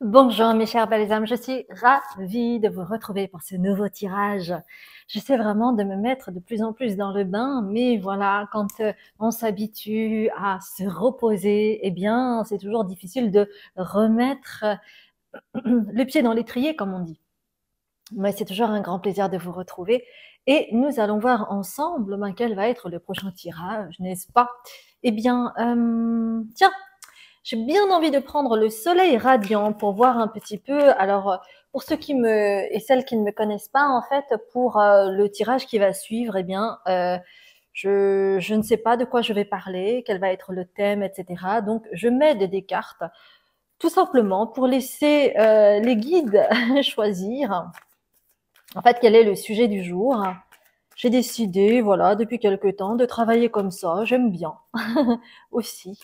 Bonjour mes chers belles âmes, je suis ravie de vous retrouver pour ce nouveau tirage. J'essaie vraiment de me mettre de plus en plus dans le bain, mais voilà, quand euh, on s'habitue à se reposer, eh bien, c'est toujours difficile de remettre le pied dans l'étrier, comme on dit. Mais c'est toujours un grand plaisir de vous retrouver. Et nous allons voir ensemble ben, quel va être le prochain tirage, n'est-ce pas? Eh bien, euh, tiens, j'ai bien envie de prendre le soleil radiant pour voir un petit peu. Alors, euh, pour ceux qui me et celles qui ne me connaissent pas, en fait, pour euh, le tirage qui va suivre, eh bien, euh, je, je, ne sais pas de quoi je vais parler, quel va être le thème, etc. Donc, je m'aide des cartes, tout simplement pour laisser les guides choisir. En fait, quel est le sujet du jour? J'ai décidé, voilà, depuis quelque temps, de travailler comme ça. J'aime bien aussi.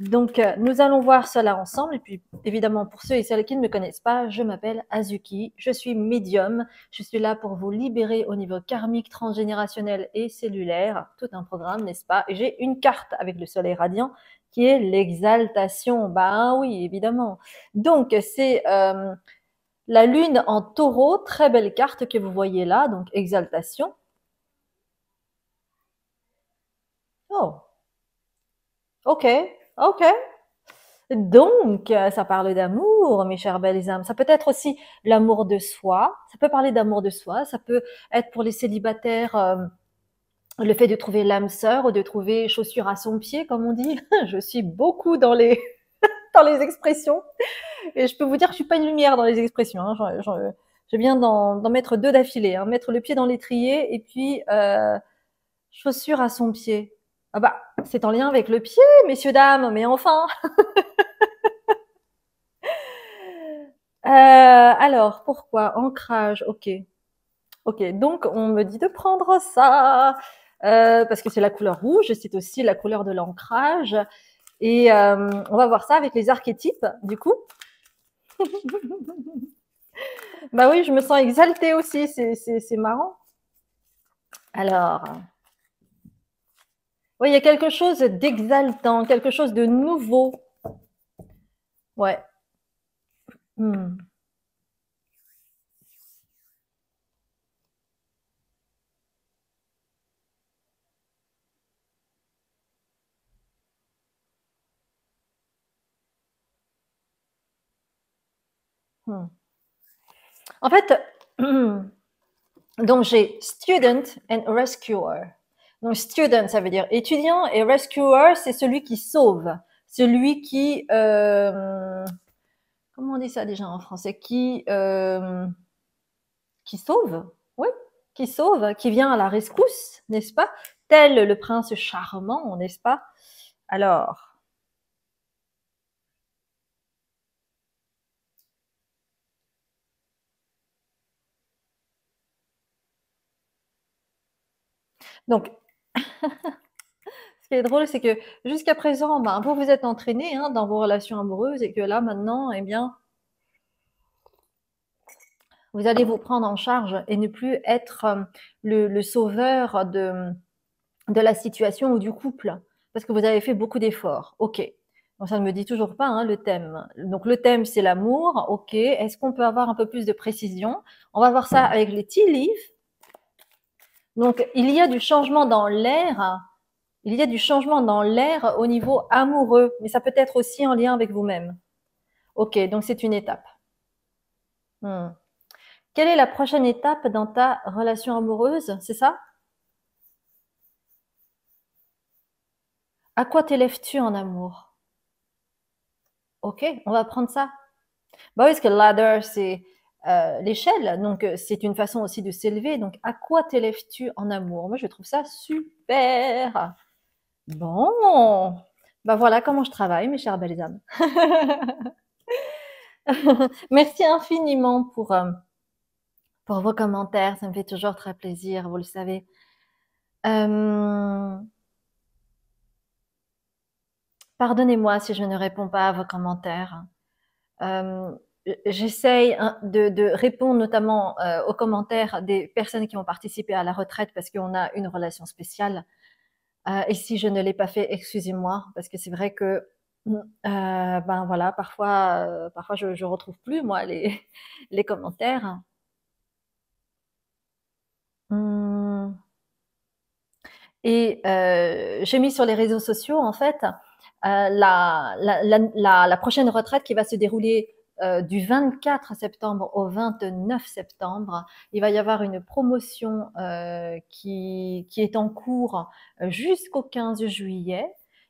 Donc, euh, nous allons voir cela ensemble. Et puis, évidemment, pour ceux et celles qui ne me connaissent pas, je m'appelle Azuki. Je suis médium. Je suis là pour vous libérer au niveau karmique, transgénérationnel et cellulaire. Tout un programme, n'est-ce pas? Et j'ai une carte avec le soleil radiant qui est l'exaltation. Bah oui, évidemment. Donc, c'est euh, la lune en taureau. Très belle carte que vous voyez là. Donc, exaltation. Oh. Ok. Ok. Donc, euh, ça parle d'amour, mes chères belles âmes. Ça peut être aussi l'amour de soi. Ça peut parler d'amour de soi. Ça peut être pour les célibataires euh, le fait de trouver l'âme sœur ou de trouver chaussure à son pied, comme on dit. Je suis beaucoup dans les dans les expressions et je peux vous dire que je suis pas une lumière dans les expressions. Hein. Je, viens d'en mettre deux d'affilée. Hein. Mettre le pied dans l'étrier et puis euh, chaussure à son pied. Ah bah, c'est en lien avec le pied, messieurs, dames, mais enfin. euh, alors, pourquoi Ancrage, ok. Ok, donc on me dit de prendre ça, euh, parce que c'est la couleur rouge, c'est aussi la couleur de l'ancrage. Et euh, on va voir ça avec les archétypes, du coup. bah oui, je me sens exaltée aussi, c'est marrant. Alors, oui, il y a quelque chose d'exaltant, quelque chose de nouveau. Ouais. Hmm. Hmm. En fait, donc j'ai student and rescuer. Donc, student, ça veut dire étudiant, et rescuer, c'est celui qui sauve, celui qui, euh, comment on dit ça déjà en français, qui, euh, qui sauve, oui, qui sauve, qui vient à la rescousse, n'est-ce pas? Tel le prince charmant, n'est-ce pas? Alors. Donc, Ce qui est drôle, c'est que jusqu'à présent, ben, vous vous êtes entraîné hein, dans vos relations amoureuses et que là, maintenant, eh bien, vous allez vous prendre en charge et ne plus être euh, le, le sauveur de, de la situation ou du couple parce que vous avez fait beaucoup d'efforts. Ok. Bon, ça ne me dit toujours pas hein, le thème. Donc le thème, c'est l'amour. Ok. Est-ce qu'on peut avoir un peu plus de précision? On va voir ça avec les tea leaves. Donc, il y a du changement dans l'air. Il y a du changement dans l'air au niveau amoureux, mais ça peut être aussi en lien avec vous-même. Ok, donc c'est une étape. Hmm. Quelle est la prochaine étape dans ta relation amoureuse C'est ça? À quoi t'élèves-tu en amour? Ok, on va prendre ça. Bah oui, parce que ladder, c'est euh, l'échelle. Donc, euh, c'est une façon aussi de s'élever. Donc, à quoi t'élèves-tu en amour? Moi, je trouve ça super. Bon, ben voilà comment je travaille, mes chères belles âmes. Merci infiniment pour, euh, pour vos commentaires. Ça me fait toujours très plaisir, vous le savez. Pardonnez-moi si je ne réponds pas à vos commentaires j'essaye hein, de, répondre notamment euh, aux commentaires des personnes qui ont participé à la retraite parce qu'on a une relation spéciale. Euh, et si je ne l'ai pas fait, excusez-moi, parce que c'est vrai que Mmh, euh, ben voilà, parfois, parfois je, je retrouve plus moi les, les commentaires. Mmh. Et j'ai mis sur les réseaux sociaux en fait la, la, la, prochaine retraite qui va se dérouler euh, du 24 septembre au 29 septembre. Il va y avoir une promotion euh, qui, qui, est en cours jusqu'au 15 juillet.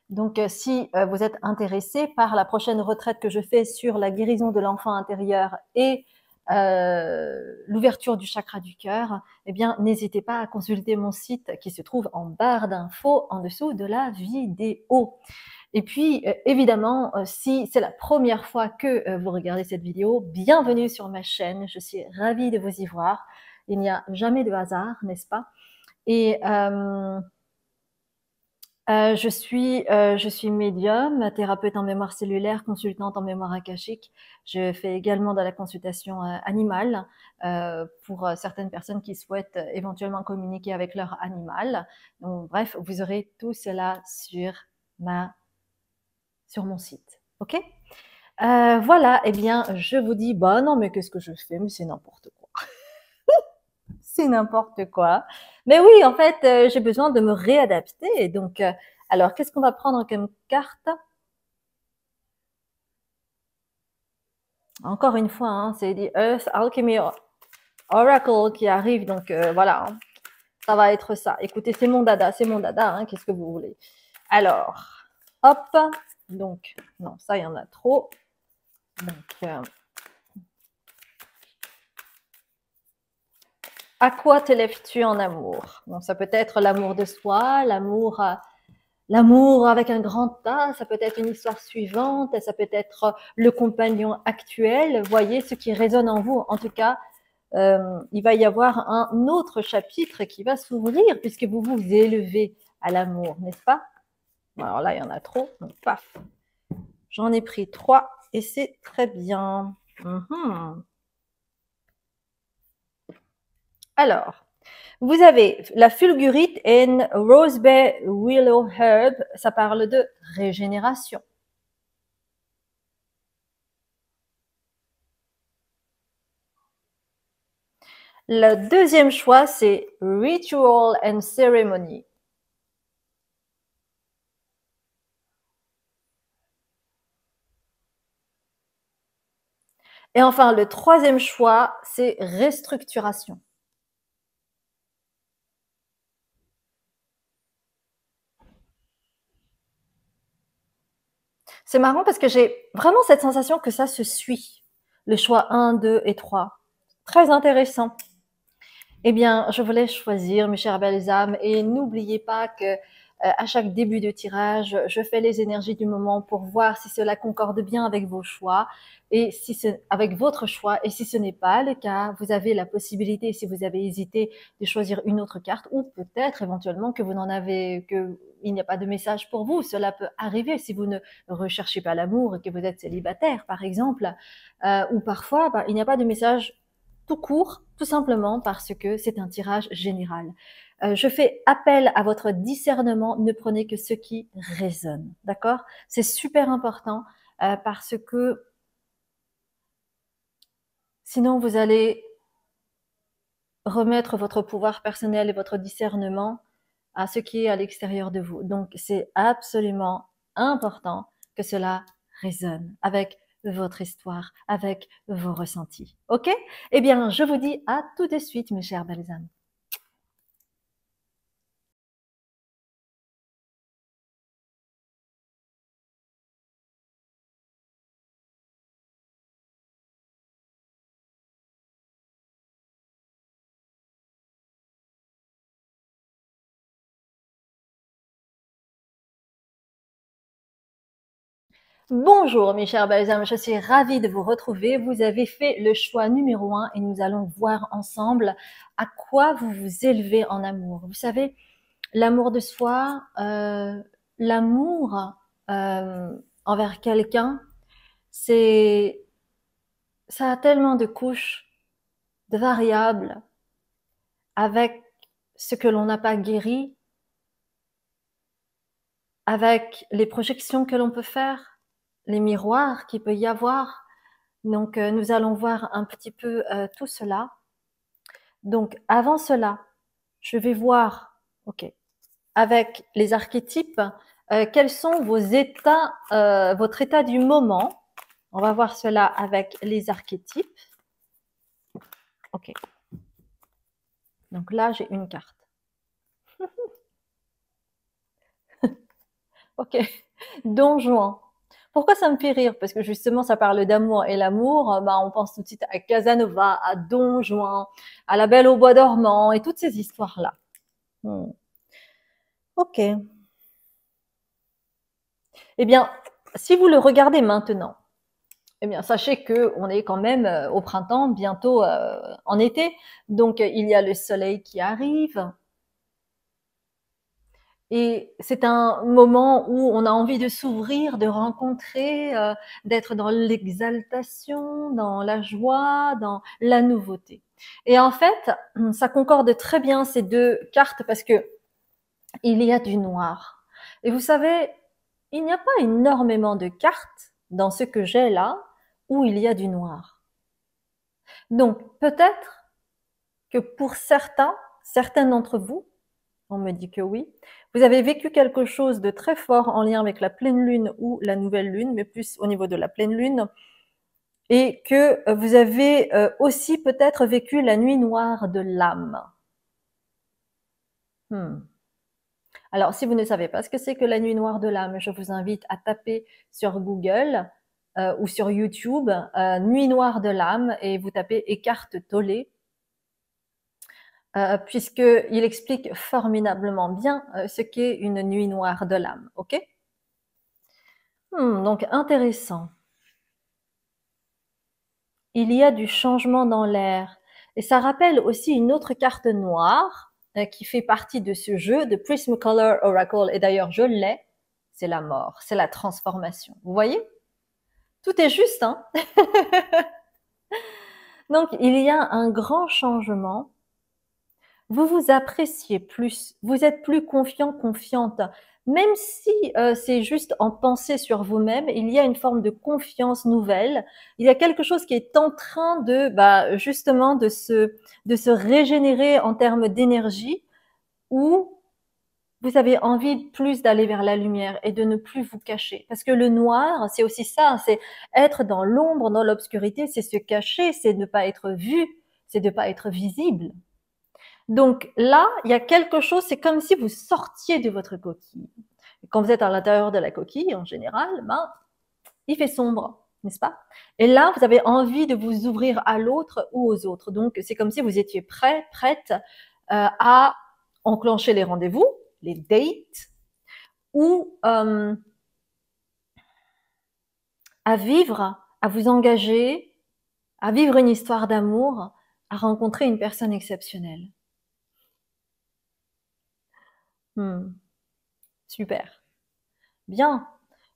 Donc, euh, si vous êtes intéressé par la prochaine retraite que je fais sur la guérison de l'enfant intérieur et l'ouverture du chakra du cœur, eh bien, n'hésitez pas à consulter mon site qui se trouve en barre d'infos en dessous de la vidéo. Et puis, euh, évidemment, euh, si c'est la première fois que euh, vous regardez cette vidéo, bienvenue sur ma chaîne. Je suis ravie de vous y voir. Il n'y a jamais de hasard, n'est-ce pas? Et je, suis, je suis médium, thérapeute en mémoire cellulaire, consultante en mémoire akashique. Je fais également de la consultation animale pour certaines personnes qui souhaitent éventuellement communiquer avec leur animal. Bref, vous aurez tout cela sur, ma, sur mon site. OK? Voilà, eh bien, je vous dis, bah non, mais qu'est-ce que je fais? Mais c'est n'importe quoi. c'est n'importe quoi. Mais oui, en fait, euh, j'ai besoin de me réadapter. Donc, euh, alors, qu'est-ce qu'on va prendre comme carte? Encore une fois, hein, c'est The Earth Alchemy Oracle qui arrive. Donc, euh, voilà, hein. ça va être ça. Écoutez, c'est mon dada, c'est mon dada. Hein, qu'est-ce que vous voulez? Alors, hop. Donc, non, ça, il y en a trop. Donc, à quoi t'élèves-tu en amour? Ça peut être l'amour de soi, l'amour, euh, l'amour avec un grand A, ça peut être une histoire suivante, ça peut être le compagnon actuel. Voyez ce qui résonne en vous. En tout cas, euh, il va y avoir un autre chapitre qui va s'ouvrir puisque vous vous élevez à l'amour, n'est-ce pas? Alors là, il y en a trop, paf. J'en ai pris trois et c'est très bien. Mhm. Alors, vous avez la fulgurite and rosebud willow herb, ça parle de régénération. Le deuxième choix, c'est ritual and ceremony. Et enfin, le troisième choix, c'est restructuration. C'est marrant parce que j'ai vraiment cette sensation que ça se suit. Le choix 1, 2 et 3. Très intéressant. Eh bien, je voulais choisir, mes chers belles âmes, et n'oubliez pas que à chaque début de tirage, je fais les énergies du moment pour voir si cela concorde bien avec vos choix et si ce, avec votre choix. Et si ce n'est pas le cas, vous avez la possibilité, si vous avez hésité, de choisir une autre carte ou peut-être éventuellement que vous n'en avez, que il n'y a pas de message pour vous. Cela peut arriver si vous ne recherchez pas l'amour et que vous êtes célibataire, par exemple, euh, ou parfois bah, il n'y a pas de message tout court, tout simplement parce que c'est un tirage général. Euh, je fais appel à votre discernement, ne prenez que ce qui résonne, d'accord? C'est super important euh, parce que sinon vous allez remettre votre pouvoir personnel et votre discernement à ce qui est à l'extérieur de vous. Donc c'est absolument important que cela résonne avec votre histoire, avec vos ressentis. OK? Eh bien, je vous dis à tout de suite, mes chers belles âmes. Bonjour mes chers balsams, je suis ravie de vous retrouver. Vous avez fait le choix numéro un et nous allons voir ensemble à quoi vous vous élevez en amour. Vous savez, l'amour de soi, euh, l'amour euh, envers quelqu'un, c'est ça a tellement de couches, de variables, avec ce que l'on n'a pas guéri, avec les projections que l'on peut faire les miroirs qu'il peut y avoir. Donc, euh, nous allons voir un petit peu euh, tout cela. Donc, avant cela, je vais voir, ok, avec les archétypes, euh, quels sont vos états, votre état du moment. On va voir cela avec les archétypes. Ok. Donc là, j'ai une carte. ok. Don Juan. Pourquoi ça me fait rire? Parce que justement, ça parle d'amour et l'amour, bah, on pense tout de suite à Casanova, à Don Juan, à La Belle au Bois dormant et toutes ces histoires-là. Hmm. Ok. Eh bien, si vous le regardez maintenant, eh bien, sachez que on est quand même euh, au printemps, bientôt euh, en été, donc il y a le soleil qui arrive, et c'est un moment où on a envie de s'ouvrir, de rencontrer, euh, d'être dans l'exaltation, dans la joie, dans la nouveauté. Et en fait, ça concorde très bien ces deux cartes parce que il y a du noir. Et vous savez, il n'y a pas énormément de cartes dans ce que j'ai là où il y a du noir. Donc peut-être que pour certains, certains d'entre vous, on me dit que oui, vous avez vécu quelque chose de très fort en lien avec la pleine lune ou la nouvelle lune, mais plus au niveau de la pleine lune, et que euh, vous avez euh, aussi peut-être vécu la nuit noire de l'âme. Hmm. Alors, si vous ne savez pas ce que c'est que la nuit noire de l'âme, je vous invite à taper sur Google euh, ou sur YouTube Nuit noire de l'âme et vous tapez écarte tollé euh, puisqu'il explique formidablement bien euh, ce qu'est une nuit noire de l'âme. Ok? Hmm, Donc intéressant. Il y a du changement dans l'air. Et ça rappelle aussi une autre carte noire euh, qui fait partie de ce jeu de Prismacolor Oracle. Et d'ailleurs, je l'ai. C'est la mort, c'est la transformation. Vous voyez? Tout est juste, hein? Donc, il y a un grand changement vous vous appréciez plus, vous êtes plus confiant, confiante. Même si euh, c'est juste en pensée sur vous-même, il y a une forme de confiance nouvelle. Il y a quelque chose qui est en train de, bah, justement, de se, de se régénérer en termes d'énergie, où vous avez envie plus d'aller vers la lumière et de ne plus vous cacher. Parce que le noir, c'est aussi ça, c'est être dans l'ombre, dans l'obscurité, c'est se cacher, c'est ne pas être vu, c'est ne pas être visible. Donc là, il y a quelque chose, c'est comme si vous sortiez de votre coquille. quand vous êtes à l'intérieur de la coquille, en général, ben, il fait sombre, n'est-ce pas? Et là, vous avez envie de vous ouvrir à l'autre ou aux autres. Donc, c'est comme si vous étiez prêt, prête euh, à enclencher les rendez-vous, les dates, ou euh, à vivre, à vous engager, à vivre une histoire d'amour, à rencontrer une personne exceptionnelle. Hmm. Super. Bien.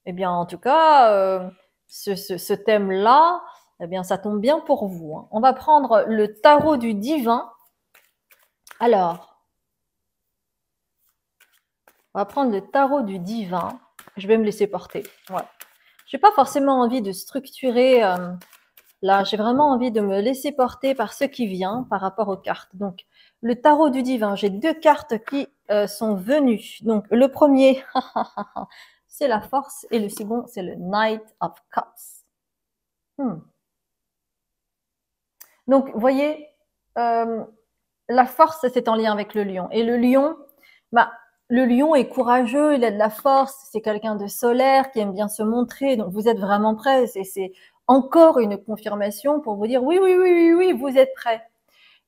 Eh bien, en tout cas, euh, ce, thème-là, eh bien, ça tombe bien pour vous. Hein. On va prendre le tarot du divin. Alors, on va prendre le tarot du divin. Je vais me laisser porter. Ouais. J'ai pas forcément envie de structurer. Euh, là, j'ai vraiment envie de me laisser porter par ce qui vient par rapport aux cartes. Donc, le tarot du divin, j'ai deux cartes qui euh, sont venues. Donc, le premier, c'est la force et le second, c'est le Knight of Cups. Hmm. Donc, voyez, euh, la force, c'est en lien avec le lion. Et le lion, bah, le lion est courageux, il a de la force, c'est quelqu'un de solaire qui aime bien se montrer. Donc, vous êtes vraiment prêt. C'est encore une confirmation pour vous dire oui, oui, oui, oui, oui, vous êtes prêt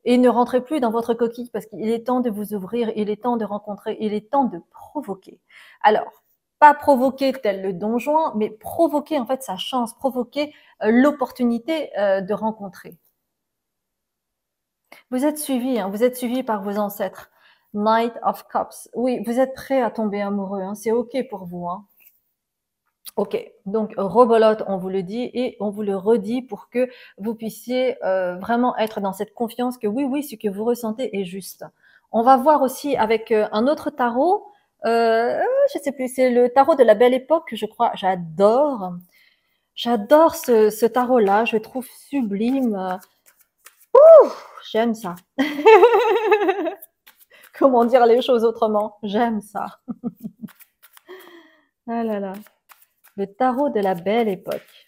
et ne rentrez plus dans votre coquille parce qu'il est temps de vous ouvrir, il est temps de rencontrer, il est temps de provoquer. Alors, pas provoquer tel le donjon, mais provoquer en fait sa chance, provoquer euh, l'opportunité euh, de rencontrer. Vous êtes suivi, hein, vous êtes suivi par vos ancêtres. Knight of Cups. Oui, vous êtes prêt à tomber amoureux, hein, c'est ok pour vous. Hein. Ok, donc rebolote, on vous le dit et on vous le redit pour que vous puissiez euh, vraiment être dans cette confiance que oui, oui, ce que vous ressentez est juste. On va voir aussi avec euh, un autre tarot, euh, je sais plus, c'est le tarot de la belle époque, je crois, j'adore. J'adore ce, ce tarot-là, je le trouve sublime. Ouh, j'aime ça. Comment dire les choses autrement? J'aime ça. ah là là. Le tarot de la belle époque.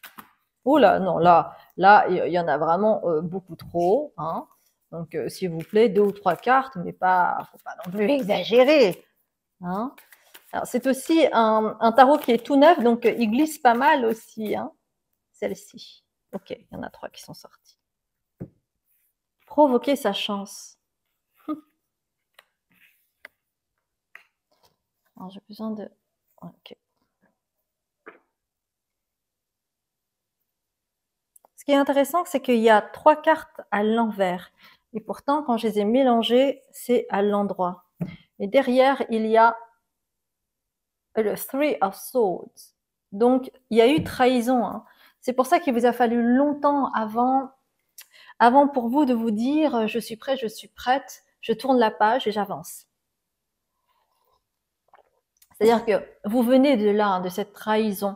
Oh là, non, là, là, il y en a vraiment euh, beaucoup trop. Hein. Donc, euh, s'il vous plaît, deux ou trois cartes, mais pas, faut pas non plus exagérer. Hein. Alors, c'est aussi un, un, tarot qui est tout neuf, donc euh, il glisse pas mal aussi. Hein. Celle-ci. Ok, il y en a trois qui sont sortis. Provoquer sa chance. Alors, j'ai besoin de... Ok. Ce qui est intéressant, c'est qu'il y a trois cartes à l'envers. Et pourtant, quand je les ai mélangées, c'est à l'endroit. Et derrière, il y a le Three of Swords. Donc, il y a eu trahison. Hein. C'est pour ça qu'il vous a fallu longtemps avant, avant pour vous de vous dire, je suis prêt, je suis prête, je tourne la page et j'avance. C'est-à-dire que vous venez de là, de cette trahison,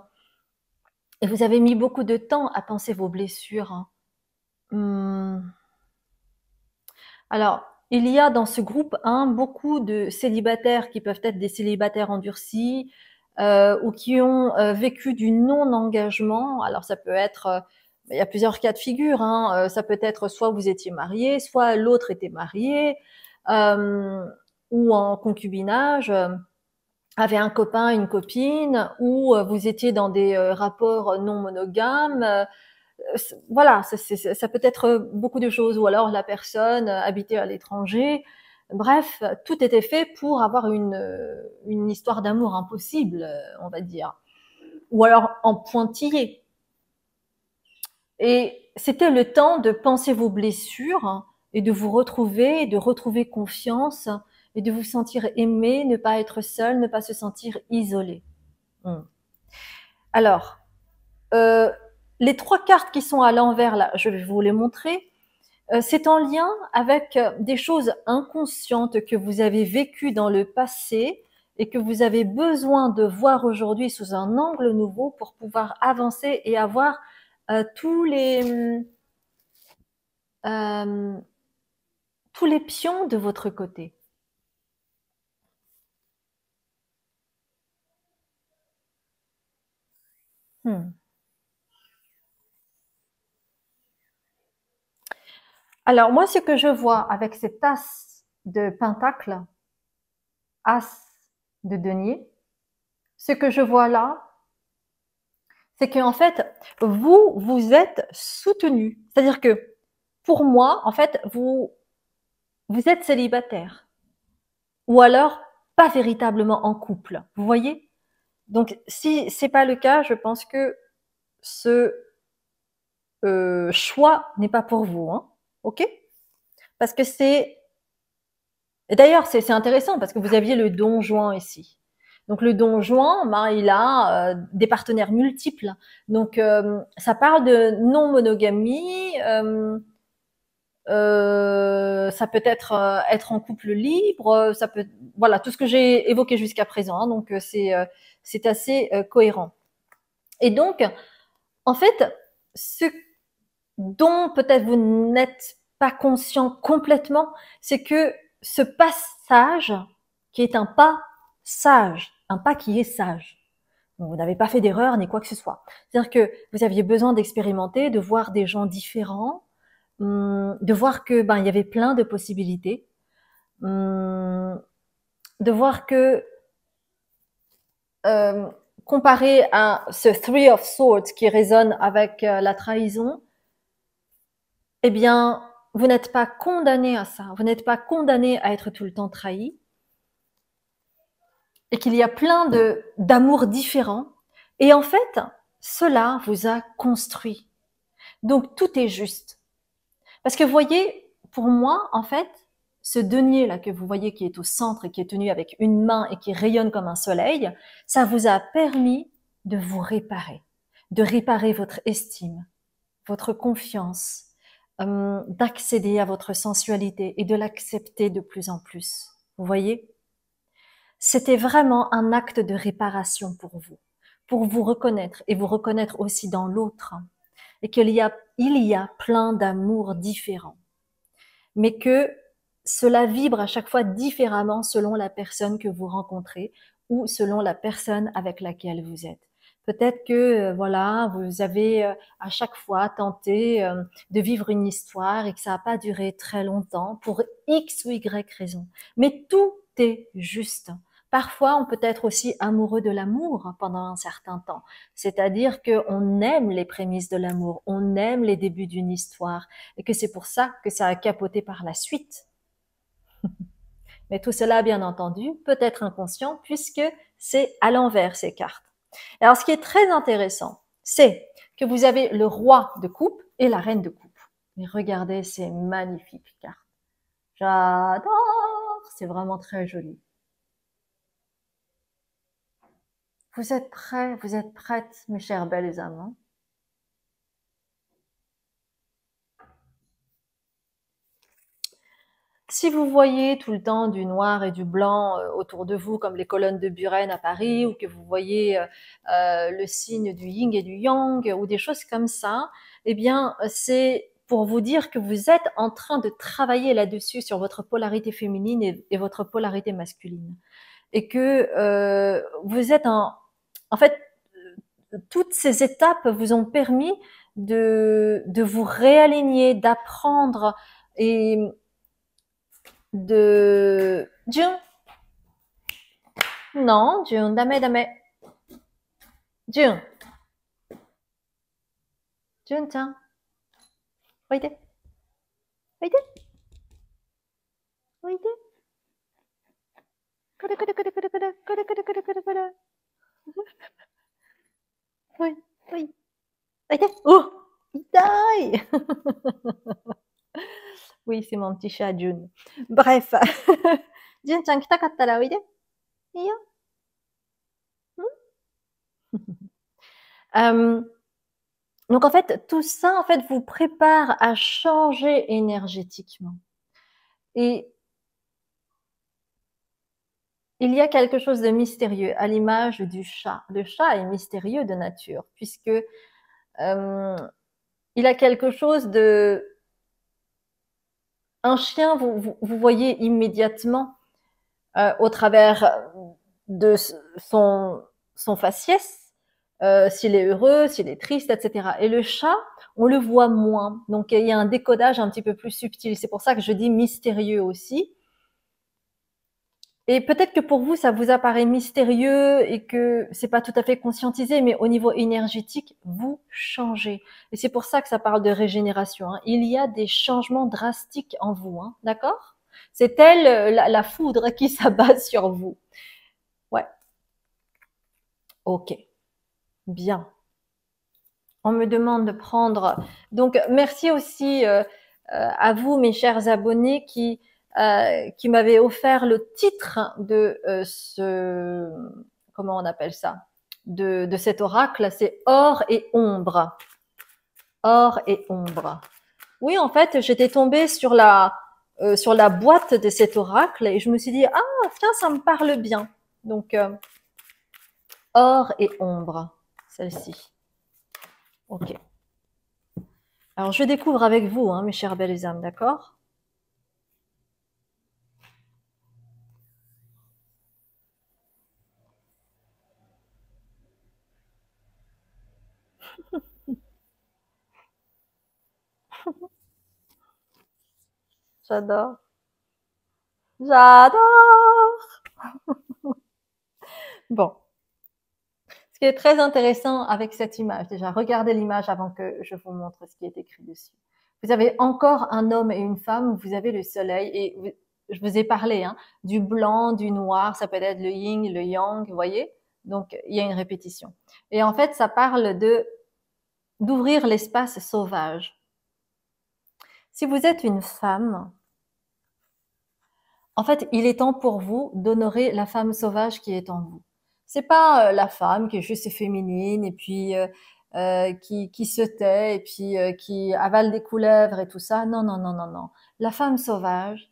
et vous avez mis beaucoup de temps à penser vos blessures. Hein. Hmm. Alors, il y a dans ce groupe hein, beaucoup de célibataires qui peuvent être des célibataires endurcis euh, ou qui ont euh, vécu du non-engagement. Alors, ça peut être, euh, il y a plusieurs cas de figure. Hein. ça peut être soit vous étiez marié, soit l'autre était marié, ou en concubinage avait un copain, une copine, ou euh, vous étiez dans des euh, rapports non monogames. Euh, voilà, ça, peut être beaucoup de choses, ou alors la personne habitait à l'étranger. Bref, tout était fait pour avoir une, une histoire d'amour impossible, on va dire. Ou alors en pointillé. Et c'était le temps de penser vos blessures et de vous retrouver, de retrouver confiance et de vous sentir aimé, ne pas être seul, ne pas se sentir isolé. Hmm. Alors, euh, les trois cartes qui sont à l'envers, là, je vais vous les montrer. Euh, c'est en lien avec euh, des choses inconscientes que vous avez vécues dans le passé et que vous avez besoin de voir aujourd'hui sous un angle nouveau pour pouvoir avancer et avoir tous les tous les pions de votre côté. Hmm. Alors moi, ce que je vois avec cette as de pentacle, as de denier, ce que je vois là, c'est qu'en fait, vous, vous êtes soutenu. C'est-à-dire que pour moi, en fait, vous, vous êtes célibataire. Ou alors, pas véritablement en couple. Vous voyez? Donc, si c'est pas le cas, je pense que ce euh, choix n'est pas pour vous, hein, ok? Parce que c'est et d'ailleurs, c'est intéressant parce que vous aviez le don joint ici. Donc le don joint, ben, il a euh, des partenaires multiples. Donc euh, ça parle de non monogamie. ça peut être être en couple libre. Ça peut voilà tout ce que j'ai évoqué jusqu'à présent. Hein. donc c'est c'est assez euh, cohérent. Et donc, en fait, ce dont peut-être vous n'êtes pas conscient complètement, c'est que ce passage, qui est un pas sage, un pas qui est sage, vous n'avez pas fait d'erreur ni quoi que ce soit. C'est-à-dire que vous aviez besoin d'expérimenter, de voir des gens différents, hum, de voir que ben il y avait plein de possibilités, hum, de voir que euh, comparé à ce Three of Swords qui résonne avec euh, la trahison, eh bien, vous n'êtes pas condamné à ça. Vous n'êtes pas condamné à être tout le temps trahi. Et qu'il y a plein de d'amours différents. Et en fait, cela vous a construit. Donc tout est juste. Parce que vous voyez, pour moi, en fait, ce denier là que vous voyez qui est au centre et qui est tenu avec une main et qui rayonne comme un soleil, ça vous a permis de vous réparer, de réparer votre estime, votre confiance, euh, d'accéder à votre sensualité et de l'accepter de plus en plus. Vous voyez? C'était vraiment un acte de réparation pour vous, pour vous reconnaître et vous reconnaître aussi dans l'autre. Et qu'il y a, il y a plein d'amours différents. Mais que cela vibre à chaque fois différemment selon la personne que vous rencontrez ou selon la personne avec laquelle vous êtes. Peut-être que euh, voilà, vous avez euh, à chaque fois tenté euh, de vivre une histoire et que ça n'a pas duré très longtemps pour X ou Y raison. Mais tout est juste. Parfois, on peut être aussi amoureux de l'amour pendant un certain temps. C'est-à-dire qu'on aime les prémices de l'amour, on aime les débuts d'une histoire et que c'est pour ça que ça a capoté par la suite. Mais tout cela, bien entendu, peut être inconscient puisque c'est à l'envers ces cartes. Alors, ce qui est très intéressant, c'est que vous avez le roi de coupe et la reine de coupe. Mais regardez ces magnifiques cartes. J'adore, c'est vraiment très joli. Vous êtes prêts, vous êtes prêtes, mes chères belles âmes. Si vous voyez tout le temps du noir et du blanc euh, autour de vous, comme les colonnes de Buren à Paris, ou que vous voyez euh, euh, le signe du yin et du yang, ou des choses comme ça, eh bien, c'est pour vous dire que vous êtes en train de travailler là-dessus sur votre polarité féminine et, votre polarité masculine. Et que vous êtes en En fait, toutes ces étapes vous ont permis de, de vous réaligner, d'apprendre et de Jun. Non, Jun, dame, dame. Jun. Jun ちゃん。おいで。おいで。おいで。くるくるくるくるくるくるくるくるくるくる。 はいはい。Allez, oh, Itaï Oui, c'est mon petit chat June. Bref, June, tu as qui t'a là, oui, hmm? euh, donc en fait, tout ça en fait vous prépare à changer énergétiquement. Et il y a quelque chose de mystérieux à l'image du chat. Le chat est mystérieux de nature puisque euh, il a quelque chose de un chien, vous, voyez immédiatement euh, au travers de son, son faciès, euh, s'il est heureux, s'il est triste, etc. Et le chat, on le voit moins. Donc il y a un décodage un petit peu plus subtil. C'est pour ça que je dis mystérieux aussi. Et peut-être que pour vous, ça vous apparaît mystérieux et que c'est pas tout à fait conscientisé, mais au niveau énergétique, vous changez. Et c'est pour ça que ça parle de régénération. Hein. Il y a des changements drastiques en vous, hein, d'accord? C'est elle euh, la, foudre qui s'abat sur vous. Ouais. Ok. Bien. On me demande de prendre. Donc, merci aussi euh, euh, à vous, mes chers abonnés, qui euh, qui m'avait offert le titre de euh, ce comment on appelle ça? De, de cet oracle, c'est Or et Ombre. Or et Ombre. Oui, en fait, j'étais tombée sur la euh, sur la boîte de cet oracle et je me suis dit ah tiens ça me parle bien. Donc Or et Ombre, celle-ci. Ok. Alors je découvre avec vous, hein, mes chers belles âmes, d'accord? J'adore. J'adore. bon. Ce qui est très intéressant avec cette image, déjà, regardez l'image avant que je vous montre ce qui est écrit dessus. Vous avez encore un homme et une femme, vous avez le soleil et je vous ai parlé hein, du blanc, du noir, ça peut être le yin, le yang, vous voyez? Donc, il y a une répétition. Et en fait, ça parle de d'ouvrir l'espace sauvage. Si vous êtes une femme, en fait, il est temps pour vous d'honorer la femme sauvage qui est en vous. C'est pas euh, la femme qui est juste féminine et puis euh, euh, qui, qui, se tait et puis qui avale des couleuvres et tout ça. Non, non, non, non, non. La femme sauvage,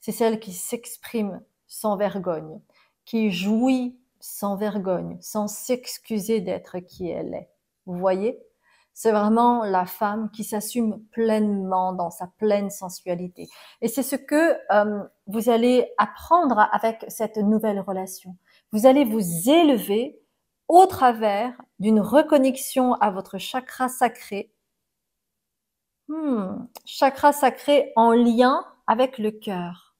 c'est celle qui s'exprime sans vergogne, qui jouit sans vergogne, sans s'excuser d'être qui elle est. Vous voyez? C'est vraiment la femme qui s'assume pleinement dans sa pleine sensualité. Et c'est ce que euh, vous allez apprendre avec cette nouvelle relation. Vous allez vous élever au travers d'une reconnexion à votre chakra sacré. Hmm, chakra sacré en lien avec le cœur.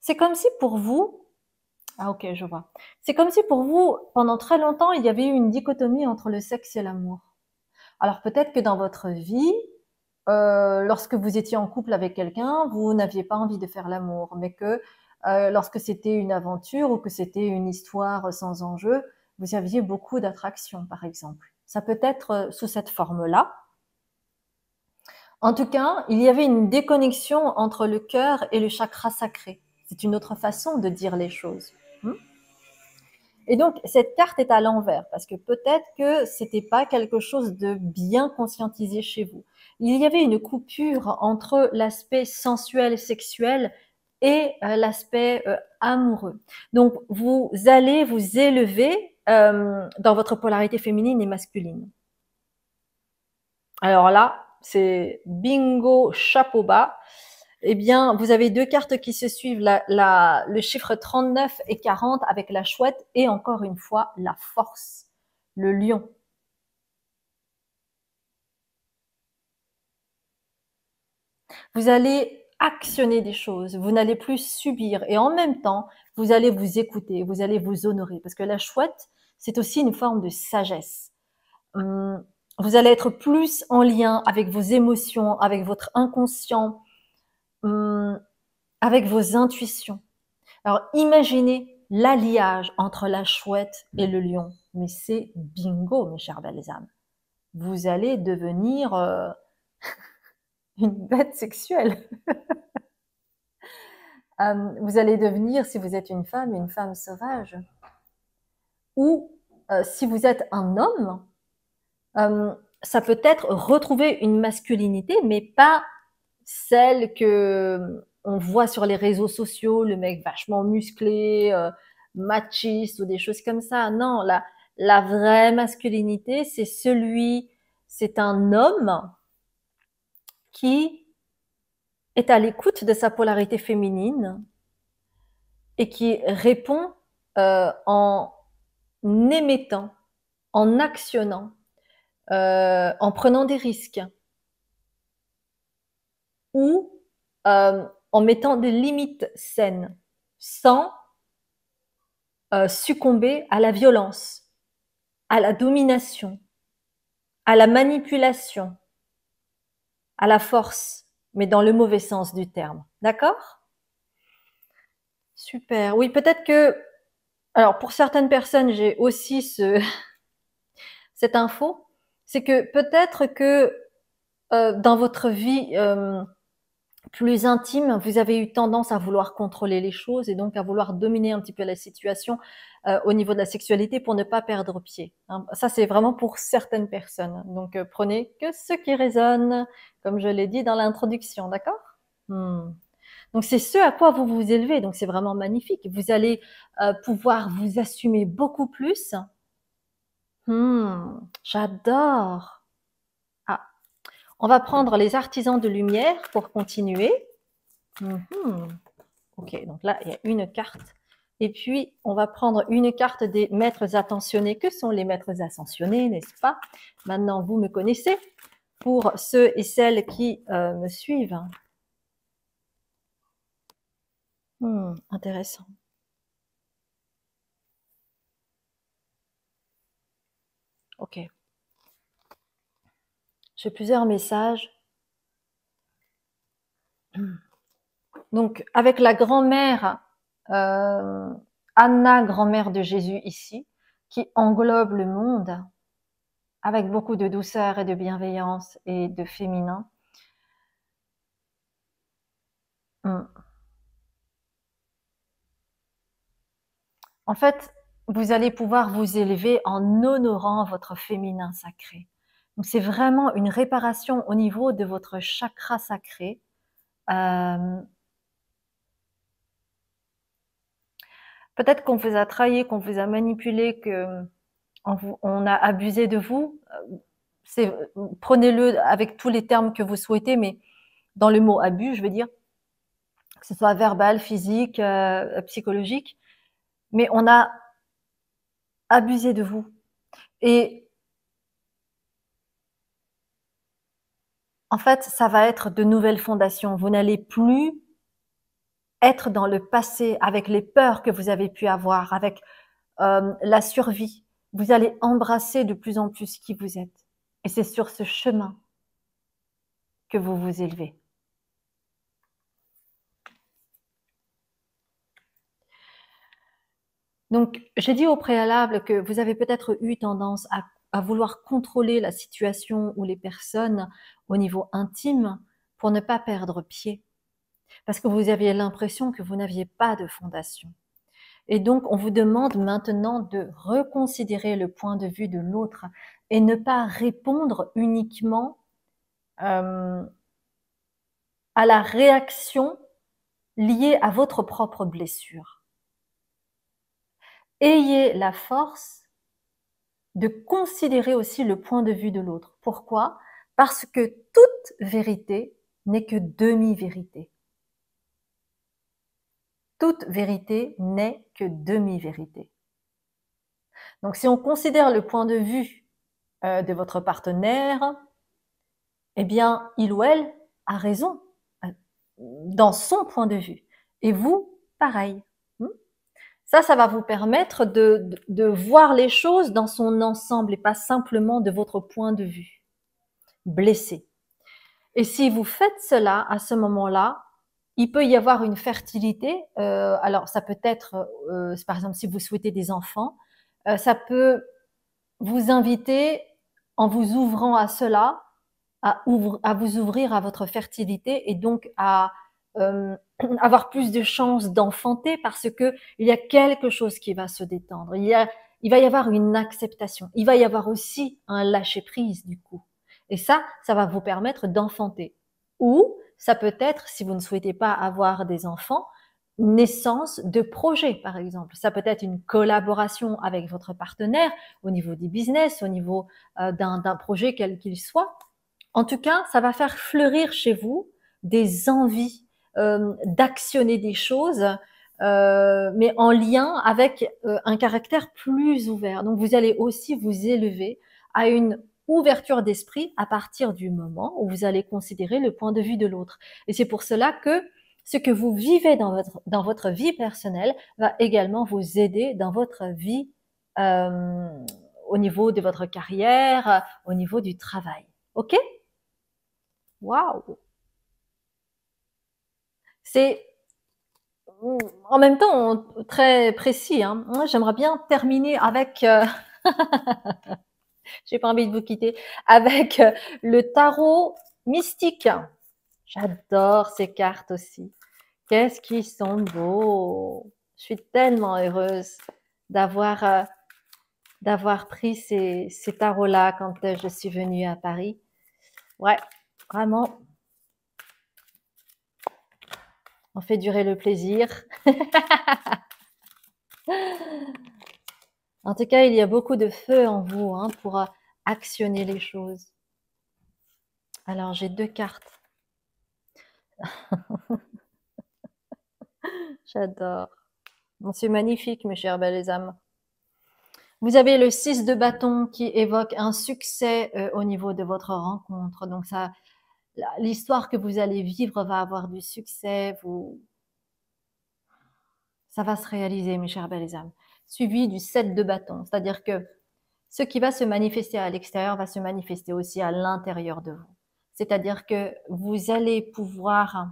C'est comme si pour vous, ah ok, je vois. C'est comme si pour vous, pendant très longtemps, il y avait eu une dichotomie entre le sexe et l'amour. Alors peut-être que dans votre vie, euh, lorsque vous étiez en couple avec quelqu'un, vous n'aviez pas envie de faire l'amour, mais que euh, lorsque c'était une aventure ou que c'était une histoire sans enjeu, vous aviez beaucoup d'attraction, par exemple. Ça peut être euh, sous cette forme-là. En tout cas, il y avait une déconnexion entre le cœur et le chakra sacré. C'est une autre façon de dire les choses. Et donc, cette carte est à l'envers parce que peut-être que c'était pas quelque chose de bien conscientisé chez vous. Il y avait une coupure entre l'aspect sensuel et sexuel et euh, l'aspect euh, amoureux. Donc, vous allez vous élever euh, dans votre polarité féminine et masculine. Alors là, c'est bingo, chapeau bas. Eh bien, vous avez deux cartes qui se suivent, le chiffre 39 et 40 avec la chouette et encore une fois la force, le lion. Vous allez actionner des choses, vous n'allez plus subir et en même temps, vous allez vous écouter, vous allez vous honorer parce que la chouette, c'est aussi une forme de sagesse. Hum, vous allez être plus en lien avec vos émotions, avec votre inconscient, hum, avec vos intuitions. Alors imaginez l'alliage entre la chouette et le lion. Mais c'est bingo, mes chers belles âmes. Vous allez devenir euh, une bête sexuelle. Euh, vous allez devenir, si vous êtes une femme, une femme sauvage. Ou euh, si vous êtes un homme, euh, ça peut être retrouver une masculinité, mais pas celle que on voit sur les réseaux sociaux, le mec vachement musclé, machiste ou des choses comme ça. Non, la, la vraie masculinité, c'est celui, c'est un homme qui est à l'écoute de sa polarité féminine et qui répond euh, en émettant, en actionnant, euh, en prenant des risques ou euh, en mettant des limites saines sans succomber à la violence, à la domination, à la manipulation, à la force, mais dans le mauvais sens du terme. D'accord? Super. Oui, peut-être que, alors pour certaines personnes, j'ai aussi ce, cette info, c'est que peut-être que euh, dans votre vie euh, plus intime, vous avez eu tendance à vouloir contrôler les choses et donc à vouloir dominer un petit peu la situation euh, au niveau de la sexualité pour ne pas perdre pied. Hein. Ça, c'est vraiment pour certaines personnes. Donc, prenez que ce qui résonne, comme je l'ai dit dans l'introduction, d'accord? Hmm. Donc c'est ce à quoi vous vous élevez, donc c'est vraiment magnifique. Vous allez euh, pouvoir vous assumer beaucoup plus. Hmm. J'adore. On va prendre les artisans de lumière pour continuer. Hmm. Ok, donc là il y a une carte. Et puis on va prendre une carte des maîtres attentionnés. Que sont les maîtres ascensionnés, n'est-ce pas? Maintenant vous me connaissez pour ceux et celles qui euh, me suivent. Hmm, intéressant. Ok. J'ai plusieurs messages. Donc, avec la grand-mère, euh, Anna, grand-mère de Jésus ici, qui englobe le monde, avec beaucoup de douceur et de bienveillance et de féminin. Hmm. En fait, vous allez pouvoir vous élever en honorant votre féminin sacré. C'est vraiment une réparation au niveau de votre chakra sacré. Euh, Peut-être qu'on vous a trahi, qu'on vous a manipulé, que on, a abusé de vous. Prenez-le avec tous les termes que vous souhaitez, mais dans le mot abus, je veux dire, que ce soit verbal, physique, euh, psychologique, mais on a abusé de vous. Et en fait, ça va être de nouvelles fondations. Vous n'allez plus être dans le passé avec les peurs que vous avez pu avoir, avec euh, la survie. Vous allez embrasser de plus en plus qui vous êtes. Et c'est sur ce chemin que vous vous élevez. Donc, j'ai dit au préalable que vous avez peut-être eu tendance à, à, vouloir contrôler la situation ou les personnes au niveau intime pour ne pas perdre pied parce que vous aviez l'impression que vous n'aviez pas de fondation. Et donc, on vous demande maintenant de reconsidérer le point de vue de l'autre et ne pas répondre uniquement euh, à la réaction liée à votre propre blessure. Ayez la force de considérer aussi le point de vue de l'autre. Pourquoi? Parce que toute vérité n'est que demi-vérité toute vérité n'est que demi-vérité. Donc si on considère le point de vue euh, de votre partenaire, eh bien, il ou elle a raison euh, dans son point de vue. Et vous, pareil. Hmm? Ça, ça va vous permettre de, de, voir les choses dans son ensemble et pas simplement de votre point de vue. Blessé. Et si vous faites cela à ce moment-là, il peut y avoir une fertilité. Euh, alors, ça peut être, euh, par exemple, si vous souhaitez des enfants, euh, ça peut vous inviter, en vous ouvrant à cela, à, à vous ouvrir à votre fertilité et donc à avoir plus de chances d'enfanter parce que il y a quelque chose qui va se détendre. Il, y a, il va y avoir une acceptation. Il va y avoir aussi un lâcher prise du coup. Et ça, ça va vous permettre d'enfanter. Ou ça peut être, si vous ne souhaitez pas avoir des enfants, naissance de projets, par exemple. Ça peut être une collaboration avec votre partenaire au niveau du business, au niveau euh, d'un projet quel qu'il soit. En tout cas, ça va faire fleurir chez vous des envies euh, d'actionner des choses, euh, mais en lien avec un caractère plus ouvert. Donc, vous allez aussi vous élever à une ouverture d'esprit à partir du moment où vous allez considérer le point de vue de l'autre. Et c'est pour cela que ce que vous vivez dans votre, vie personnelle va également vous aider dans votre vie euh, au niveau de votre carrière, au niveau du travail. OK? Waouh C'est en même temps très précis. Hein. J'aimerais bien terminer avec... Euh, j'ai pas envie de vous quitter, avec euh, le tarot mystique. J'adore ces cartes aussi. Qu'est-ce qu'ils sont beaux. Je suis tellement heureuse d'avoir euh, d'avoir pris ces, ces tarots-là quand euh, je suis venue à Paris. Ouais, vraiment. On fait durer le plaisir. En tout cas, il y a beaucoup de feu en vous hein, pour euh, actionner les choses. Alors, j'ai deux cartes. J'adore. c'est magnifique, mes chers belles âmes. Vous avez le 6 de bâton qui évoque un succès euh, au niveau de votre rencontre. Donc, ça, l'histoire que vous allez vivre va avoir du succès. Vous, ça va se réaliser, mes chers belles âmes suivi du 7 de bâton. C'est-à-dire que ce qui va se manifester à l'extérieur va se manifester aussi à l'intérieur de vous. C'est-à-dire que vous allez pouvoir...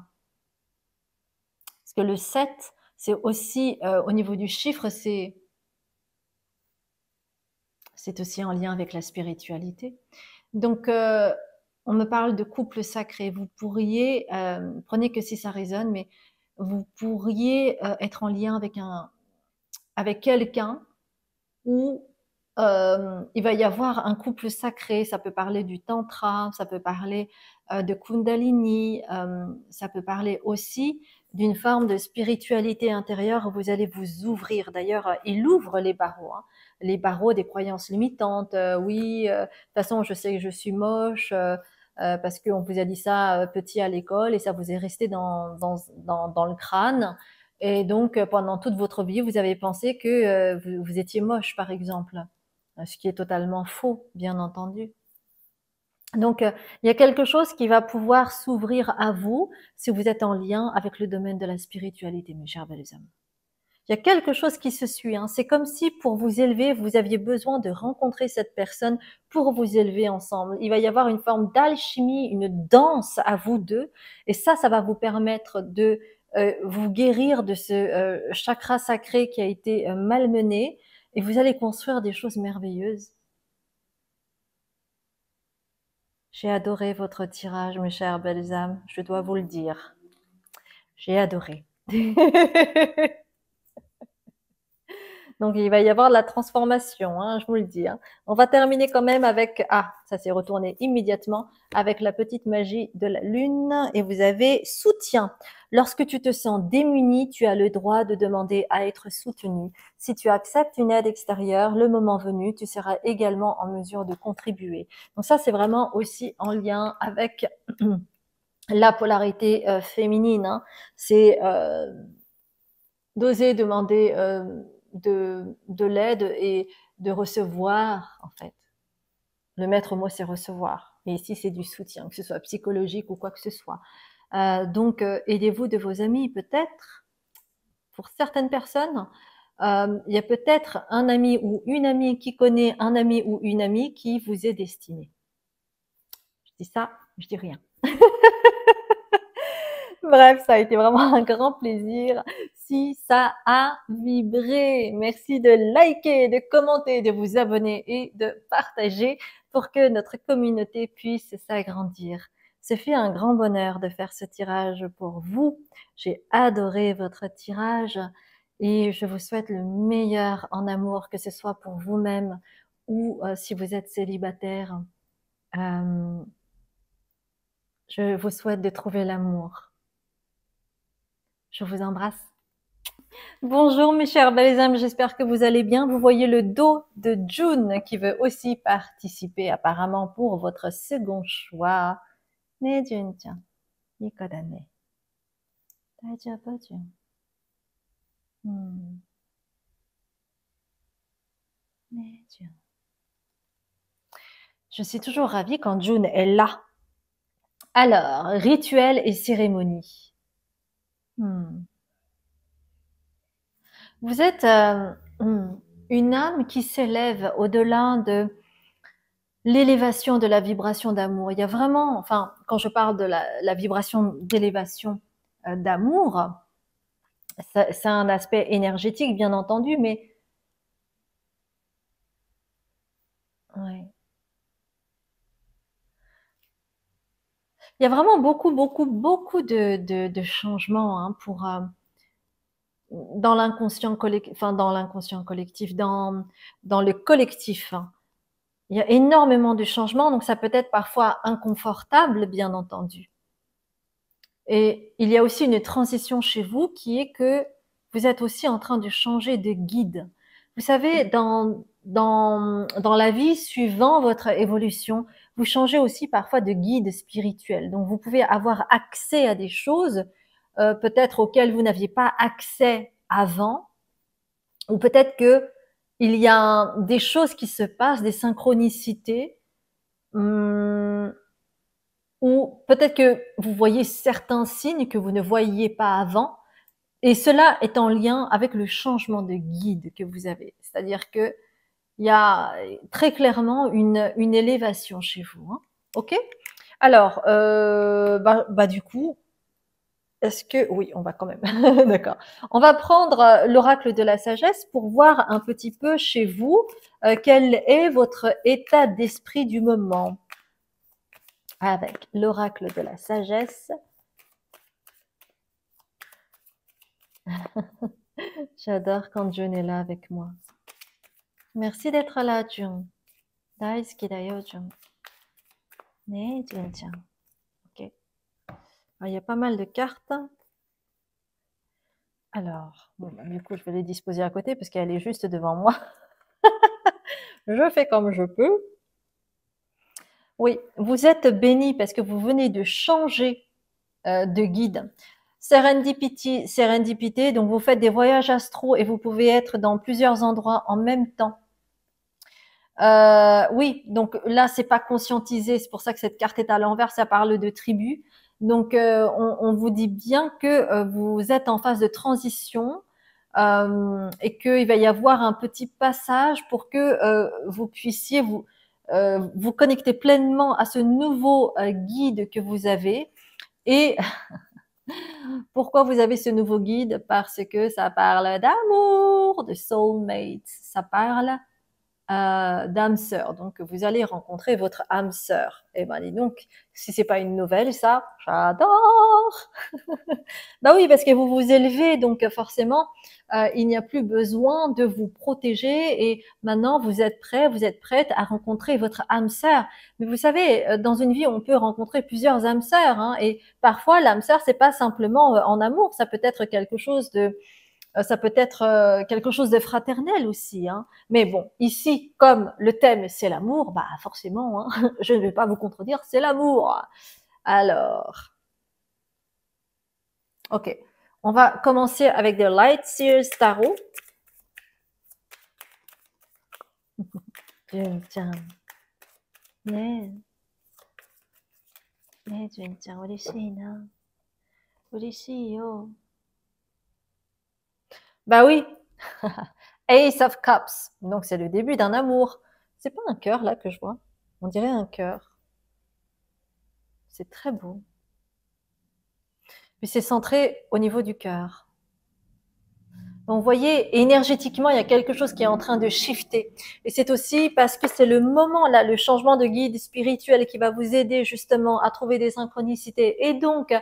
Parce que le 7, c'est aussi, euh, au niveau du chiffre, c'est c'est aussi en lien avec la spiritualité. Donc, euh, on me parle de couple sacré. Vous pourriez, euh, prenez que si ça résonne, mais vous pourriez être en lien avec un, avec quelqu'un où euh, il va y avoir un couple sacré. Ça peut parler du tantra, ça peut parler euh, de kundalini, euh, ça peut parler aussi d'une forme de spiritualité intérieure, vous allez vous ouvrir. D'ailleurs, il ouvre les barreaux, hein. les barreaux des croyances limitantes. Oui, de toute façon, je sais que je suis moche parce qu'on vous a dit ça petit à l'école et ça vous est resté dans, le crâne. Et donc, pendant toute votre vie, vous avez pensé que vous, vous étiez moche, par exemple, ce qui est totalement faux, bien entendu. Donc, euh, il y a quelque chose qui va pouvoir s'ouvrir à vous si vous êtes en lien avec le domaine de la spiritualité, mes chers belles âmes. Il y a quelque chose qui se suit. Hein. C'est comme si pour vous élever, vous aviez besoin de rencontrer cette personne pour vous élever ensemble. Il va y avoir une forme d'alchimie, une danse à vous deux. Et ça, ça va vous permettre de euh, vous guérir de ce euh, chakra sacré qui a été malmené. Et vous allez construire des choses merveilleuses. J'ai adoré votre tirage, mes chers belles âmes, je dois vous le dire. J'ai adoré. Donc il va y avoir de la transformation, hein, je vous le dis. Hein. On va terminer quand même avec, ah, ça s'est retourné immédiatement, avec la petite magie de la lune. Et vous avez soutien. Lorsque tu te sens démuni, tu as le droit de demander à être soutenu. Si tu acceptes une aide extérieure, le moment venu, tu seras également en mesure de contribuer. Donc ça, c'est vraiment aussi en lien avec la polarité euh, féminine. Hein. C'est euh, d'oser demander... Euh, de, de l'aide et de recevoir, en fait. Le maître mot, c'est recevoir. Et ici, c'est du soutien, que ce soit psychologique ou quoi que ce soit. Euh, donc, euh, aidez-vous de vos amis, peut-être. Pour certaines personnes, euh, il y a peut-être un ami ou une amie qui connaît un ami ou une amie qui vous est destiné. Je dis ça, je dis rien. Bref, ça a été vraiment un grand plaisir. Si ça a vibré, merci de liker, de commenter, de vous abonner et de partager pour que notre communauté puisse s'agrandir. Ce fut un grand bonheur de faire ce tirage pour vous. J'ai adoré votre tirage et je vous souhaite le meilleur en amour, que ce soit pour vous-même ou euh, si vous êtes célibataire. Euh, je vous souhaite de trouver l'amour. Je vous embrasse. Bonjour mes chers belles âmes, j'espère que vous allez bien. Vous voyez le dos de June qui veut aussi participer apparemment pour votre second choix. Hmm. Je suis toujours ravie quand June est là. Alors, rituel et cérémonie. Hmm. Vous êtes euh, hmm, une âme qui s'élève au-delà de l'élévation de la vibration d'amour. Il y a vraiment, enfin, quand je parle de la, vibration d'élévation euh, d'amour, c'est un aspect énergétique, bien entendu, mais Il y a vraiment beaucoup, beaucoup, beaucoup de, changements hein, pour euh, dans l'inconscient collectif, dans l'inconscient collectif, dans dans le collectif. Hein. Il y a énormément de changements, donc ça peut être parfois inconfortable, bien entendu. Et il y a aussi une transition chez vous qui est que vous êtes aussi en train de changer de guide. Vous savez, dans, dans, dans la vie, suivant votre évolution, vous changez aussi parfois de guide spirituel. Donc, vous pouvez avoir accès à des choses euh, peut-être auxquelles vous n'aviez pas accès avant, ou peut-être que il y a des choses qui se passent, des synchronicités, hum, ou peut-être que vous voyez certains signes que vous ne voyiez pas avant, et cela est en lien avec le changement de guide que vous avez. C'est-à-dire que il y a très clairement une, une élévation chez vous. Hein. Ok? Alors, euh, bah, bah, du coup, est-ce que oui, on va quand même. D'accord. On va prendre euh, l'oracle de la sagesse pour voir un petit peu chez vous euh, quel est votre état d'esprit du moment. Avec l'oracle de la sagesse. J'adore quand June est là avec moi. Merci d'être là, Jun. Jun. Jun. Il y a pas mal de cartes. Alors, bon, bah, du coup, je vais les disposer à côté parce qu'elle est juste devant moi. je fais comme je peux. Oui, vous êtes béni parce que vous venez de changer euh, de guide. Serendipity, serendipité, donc vous faites des voyages astro et vous pouvez être dans plusieurs endroits en même temps. Euh, oui, donc là c'est pas conscientisé, c'est pour ça que cette carte est à l'envers, ça parle de tribu. Donc euh, on, vous dit bien que euh, vous êtes en phase de transition euh, et qu'il va y avoir un petit passage pour que vous puissiez vous vous connecter pleinement à ce nouveau guide que vous avez. Et pourquoi vous avez ce nouveau guide? Parce que ça parle d'amour, de soulmate, ça parle euh, d'âme sœur. Donc, vous allez rencontrer votre âme sœur. Et eh ben, dis donc, si c'est pas une nouvelle, ça, j'adore. bah oui, parce que vous vous élevez, donc forcément, euh, il n'y a plus besoin de vous protéger. Et maintenant, vous êtes prêt, vous êtes prête à rencontrer votre âme sœur. Mais vous savez, euh, dans une vie, on peut rencontrer plusieurs âmes sœurs. Hein, et parfois, l'âme sœur, c'est pas simplement euh, en amour, ça peut être quelque chose de euh, ça peut être euh, quelque chose de fraternel aussi. Hein. Mais bon, ici, comme le thème c'est l'amour, bah forcément, hein, je ne vais pas vous contredire, c'est l'amour. Alors, ok, on va commencer avec des Light Sears Tarot. Bah oui. Ace of Cups. Donc c'est le début d'un amour. C'est pas un cœur là que je vois. On dirait un cœur. C'est très beau. Puis c'est centré au niveau du cœur. Donc, vous voyez, énergétiquement, il y a quelque chose qui est en train de shifter. Et c'est aussi parce que c'est le moment, là, le changement de guide spirituel qui va vous aider justement à trouver des synchronicités. Et donc,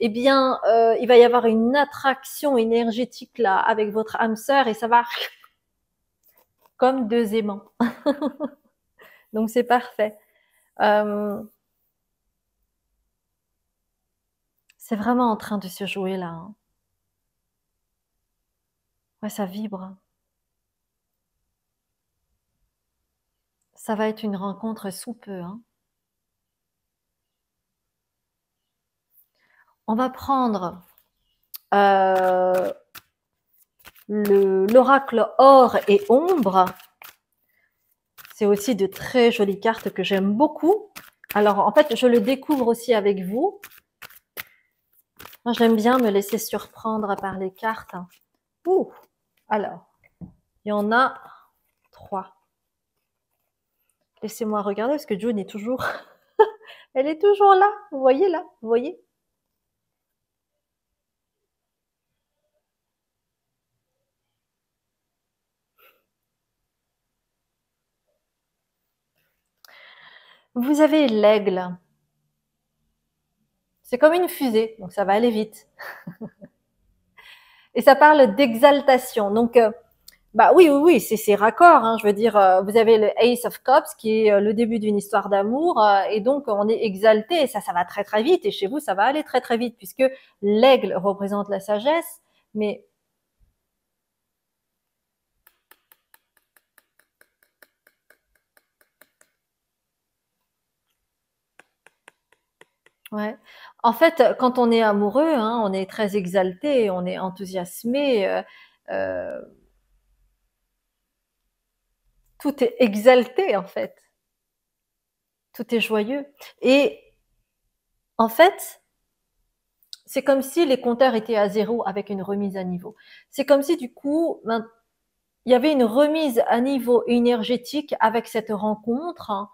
eh bien, euh, il va y avoir une attraction énergétique là avec votre âme sœur et ça va comme deux aimants. donc, c'est parfait. Euh, c'est vraiment en train de se jouer là. Hein. Ouais, ça vibre. Ça va être une rencontre sous peu. Hein. On va prendre euh, l'oracle or et ombre. C'est aussi de très jolies cartes que j'aime beaucoup. Alors, en fait, je le découvre aussi avec vous. Moi, j'aime bien me laisser surprendre par les cartes. Ouh, alors, il y en a trois. Laissez-moi regarder parce que June est toujours... Elle est toujours là. Vous voyez là Vous voyez? Vous avez l'aigle. C'est comme une fusée, donc ça va aller vite. et ça parle d'exaltation. Donc, euh, bah oui, oui, oui, c'est c'est raccord. Hein, je veux dire, euh, vous avez le Ace of Cups qui est euh, le début d'une histoire d'amour, et donc on est exalté. Et ça, ça va très très vite. Et chez vous, ça va aller très très vite puisque l'aigle représente la sagesse, mais Ouais. En fait, quand on est amoureux, hein, on est très exalté, on est enthousiasmé. Euh, euh, tout est exalté en fait. Tout est joyeux. Et en fait, c'est comme si les compteurs étaient à zéro avec une remise à niveau. C'est comme si du coup, ben, il y avait une remise à niveau énergétique avec cette rencontre.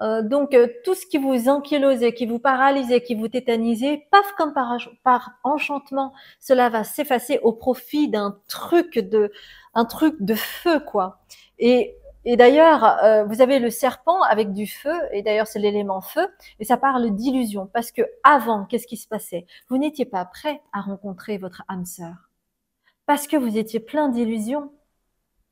Euh, donc euh, tout ce qui vous ankylosait, qui vous paralysait, qui vous tétanisait, paf comme par, par enchantement, cela va s'effacer au profit d'un truc de un truc de feu quoi. Et, et d'ailleurs, euh, vous avez le serpent avec du feu, et d'ailleurs c'est l'élément feu, et ça parle d'illusion parce que avant, qu'est-ce qui se passait? Vous n'étiez pas prêt à rencontrer votre âme sœur. Parce que vous étiez plein d'illusions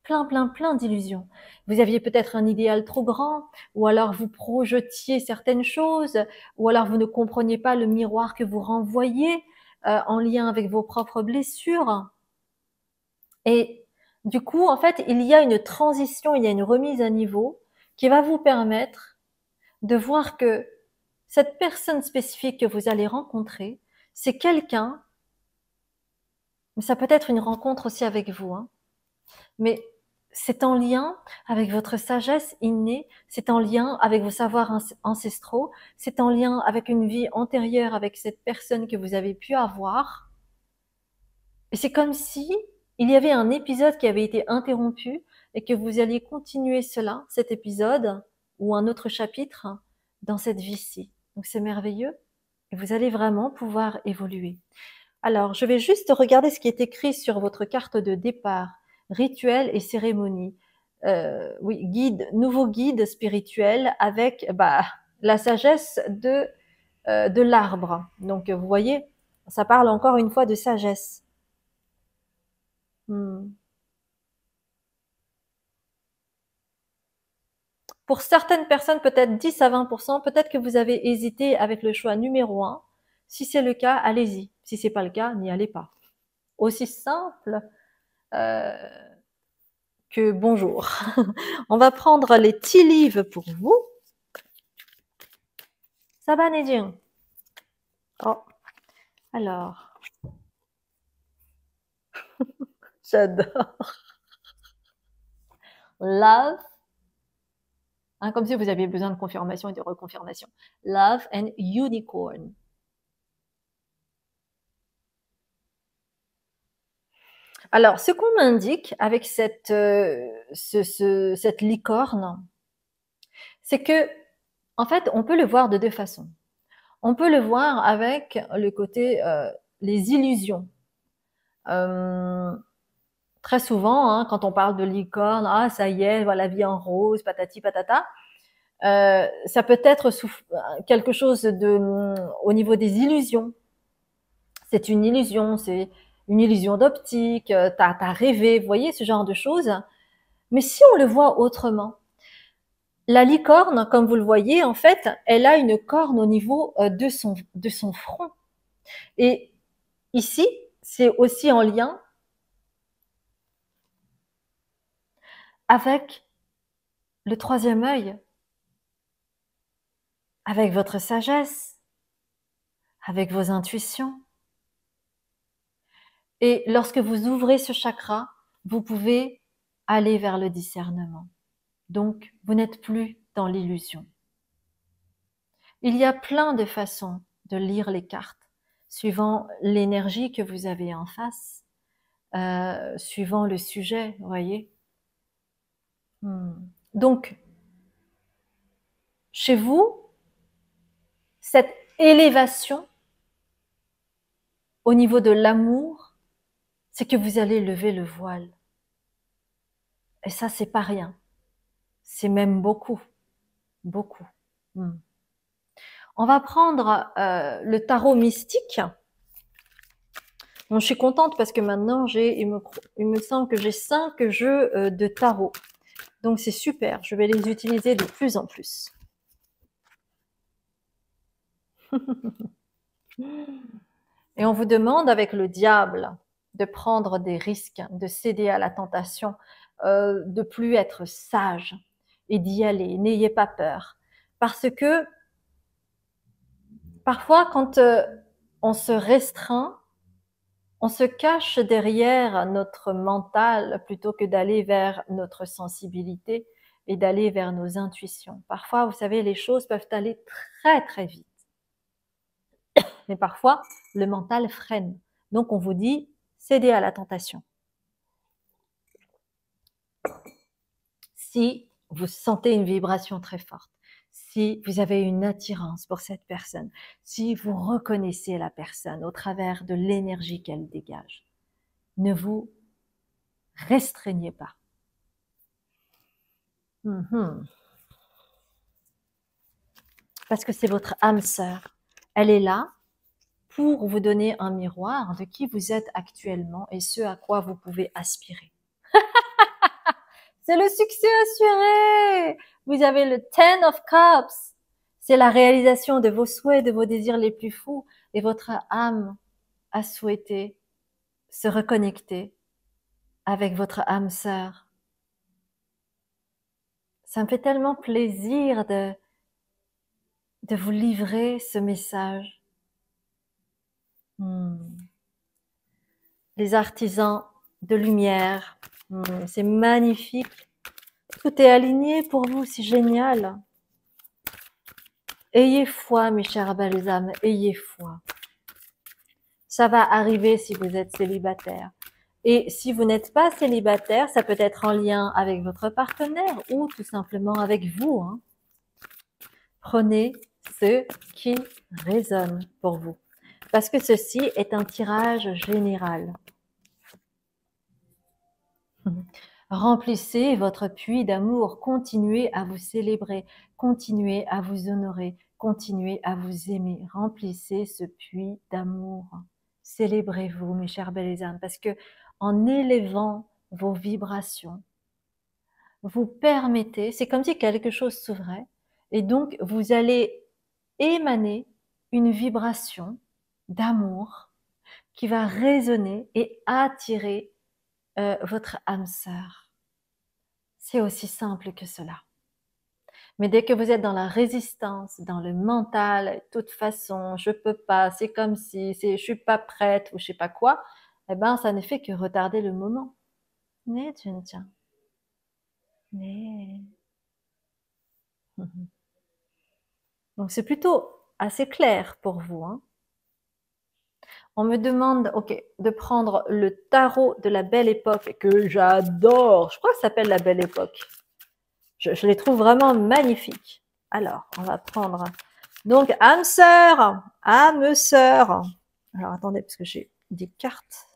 plein, plein, plein d'illusions. Vous aviez peut-être un idéal trop grand, ou alors vous projetiez certaines choses, ou alors vous ne compreniez pas le miroir que vous renvoyez euh, en lien avec vos propres blessures. Et du coup, en fait, il y a une transition, il y a une remise à niveau qui va vous permettre de voir que cette personne spécifique que vous allez rencontrer, c'est quelqu'un, mais ça peut être une rencontre aussi avec vous, hein, mais c'est en lien avec votre sagesse innée, c'est en lien avec vos savoirs ancestraux, c'est en lien avec une vie antérieure avec cette personne que vous avez pu avoir. Et c'est comme si il y avait un épisode qui avait été interrompu et que vous alliez continuer cela, cet épisode, ou un autre chapitre dans cette vie-ci. Donc c'est merveilleux et vous allez vraiment pouvoir évoluer. Alors, je vais juste regarder ce qui est écrit sur votre carte de départ rituels et cérémonies. Euh, oui, guide, nouveau guide spirituel avec bah, la sagesse de, euh, de l'arbre. Donc, vous voyez, ça parle encore une fois de sagesse. Hmm. Pour certaines personnes, peut-être 10 à 20%, peut-être que vous avez hésité avec le choix numéro 1. Si c'est le cas, allez-y. Si c'est pas le cas, n'y allez pas. Aussi simple euh, que bonjour. On va prendre les tea leaves pour vous. Ça va, Nédine Oh, alors. J'adore. Love. Hein, comme si vous aviez besoin de confirmation et de reconfirmation. Love and unicorn. Alors, ce qu'on m'indique avec cette, euh, cette licorne, c'est que, en fait, on peut le voir de deux façons. On peut le voir avec le côté euh, les illusions. Euh, très souvent, hein, quand on parle de licorne, ah ça y est, voilà, vie en rose, patati patata. ça peut être quelque chose de, au niveau des illusions. C'est une illusion, c'est une illusion d'optique, euh, as rêvé, vous voyez ce genre de choses. Mais si on le voit autrement, la licorne, comme vous le voyez, en fait, elle a une corne au niveau euh, de son, de son front. Et ici, c'est aussi en lien avec le troisième œil, avec votre sagesse, avec vos intuitions. Et lorsque vous ouvrez ce chakra, vous pouvez aller vers le discernement. Donc, vous n'êtes plus dans l'illusion. Il y a plein de façons de lire les cartes, suivant l'énergie que vous avez en face, euh, suivant le sujet, voyez. Hmm. Donc, chez vous, cette élévation au niveau de l'amour, c'est que vous allez lever le voile. Et ça, c'est pas rien. C'est même beaucoup. Beaucoup. Hmm. On va prendre euh, le tarot mystique. je suis contente parce que maintenant, j'ai, il, me, semble que j'ai cinq jeux euh, de tarot. Donc, c'est super. Je vais les utiliser de plus en plus. Et on vous demande avec le diable, de prendre des risques, de céder à la tentation, euh, de plus être sage et d'y aller. N'ayez pas peur. Parce que parfois, quand euh, on se restreint, on se cache derrière notre mental plutôt que d'aller vers notre sensibilité et d'aller vers nos intuitions. Parfois, vous savez, les choses peuvent aller très très vite. Mais parfois, le mental freine. Donc, on vous dit, céder à la tentation. Si vous sentez une vibration très forte, si vous avez une attirance pour cette personne, si vous reconnaissez la personne au travers de l'énergie qu'elle dégage, ne vous restreignez pas. Mhm. Parce que c'est votre âme sœur. Elle est là pour vous donner un miroir de qui vous êtes actuellement et ce à quoi vous pouvez aspirer. C'est le succès assuré. Vous avez le Ten of Cups. C'est la réalisation de vos souhaits, de vos désirs les plus fous et votre âme a souhaité se reconnecter avec votre âme sœur. Ça me fait tellement plaisir de, de vous livrer ce message. Hmm. Les artisans de lumière, hmm, c'est magnifique. Tout est aligné pour vous, c'est génial. Ayez foi, mes chers belles âmes, ayez foi. Ça va arriver si vous êtes célibataire. Et si vous n'êtes pas célibataire, ça peut être en lien avec votre partenaire ou tout simplement avec vous. Hein. Prenez ce qui résonne pour vous. Parce que ceci est un tirage général. Remplissez votre puits d'amour, continuez à vous célébrer, continuez à vous honorer, continuez à vous aimer. Remplissez ce puits d'amour. Célébrez-vous, mes chers belles âmes, parce que en élevant vos vibrations, vous permettez, c'est comme si quelque chose s'ouvrait, et donc vous allez émaner une vibration d'amour qui va résonner et attirer euh, votre âme sœur. C'est aussi simple que cela. Mais dès que vous êtes dans la résistance, dans le mental, de toute façon, je peux pas, c'est comme si, c'est, je suis pas prête ou je sais pas quoi, eh ben, ça ne fait que retarder le moment. Mais tiens. Mais. Donc c'est plutôt assez clair pour vous. Hein. On me demande, ok, de prendre le tarot de la belle époque que j'adore. Je crois que ça s'appelle la belle époque. Je, les trouve vraiment magnifiques. Alors, on va prendre. Donc, âme sœur, âme sœur. Alors, attendez, parce que j'ai des cartes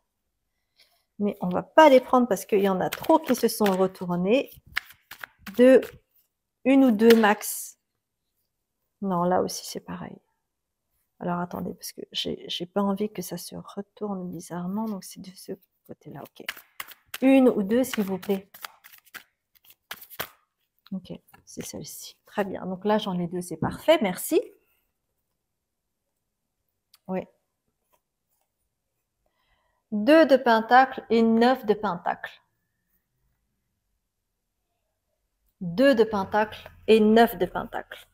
mais on va pas les prendre parce qu'il y en a trop qui se sont retournés. De une ou deux max. Non, là aussi c'est pareil. Alors attendez, parce que j'ai pas envie que ça se retourne bizarrement, donc c'est de ce côté-là, ok. Une ou deux, s'il vous plaît. Ok, c'est celle-ci. Très bien. Donc là, j'en ai deux, c'est parfait. Merci. Oui. 2 de pentacle et 9 de pentacle. 2 de pentacle et 9 de pentacle.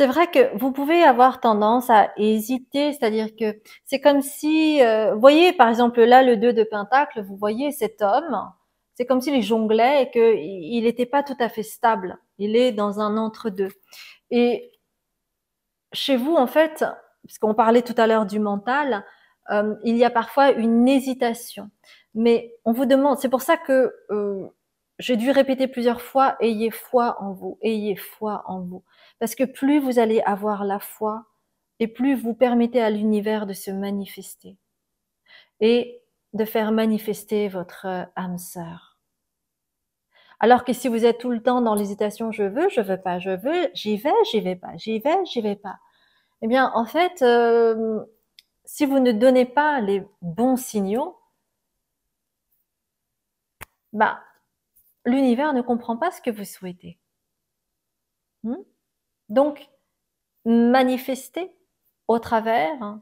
C'est vrai que vous pouvez avoir tendance à hésiter, c'est-à-dire que c'est comme si, euh, voyez par exemple là le 2 de pentacle, vous voyez cet homme, c'est comme s'il jonglait et qu'il n'était pas tout à fait stable. Il est dans un entre-deux. Et chez vous, en fait, puisqu'on parlait tout à l'heure du mental, euh, il y a parfois une hésitation. Mais on vous demande, c'est pour ça que euh, j'ai dû répéter plusieurs fois, ayez foi en vous, ayez foi en vous. Parce que plus vous allez avoir la foi, et plus vous permettez à l'univers de se manifester et de faire manifester votre âme sœur. Alors que si vous êtes tout le temps dans l'hésitation, je veux, je veux pas, je veux, j'y vais, j'y vais pas, j'y vais, j'y vais pas. Eh bien, en fait, euh, si vous ne donnez pas les bons signaux, bah, l'univers ne comprend pas ce que vous souhaitez. Hmm? Donc, manifestez au travers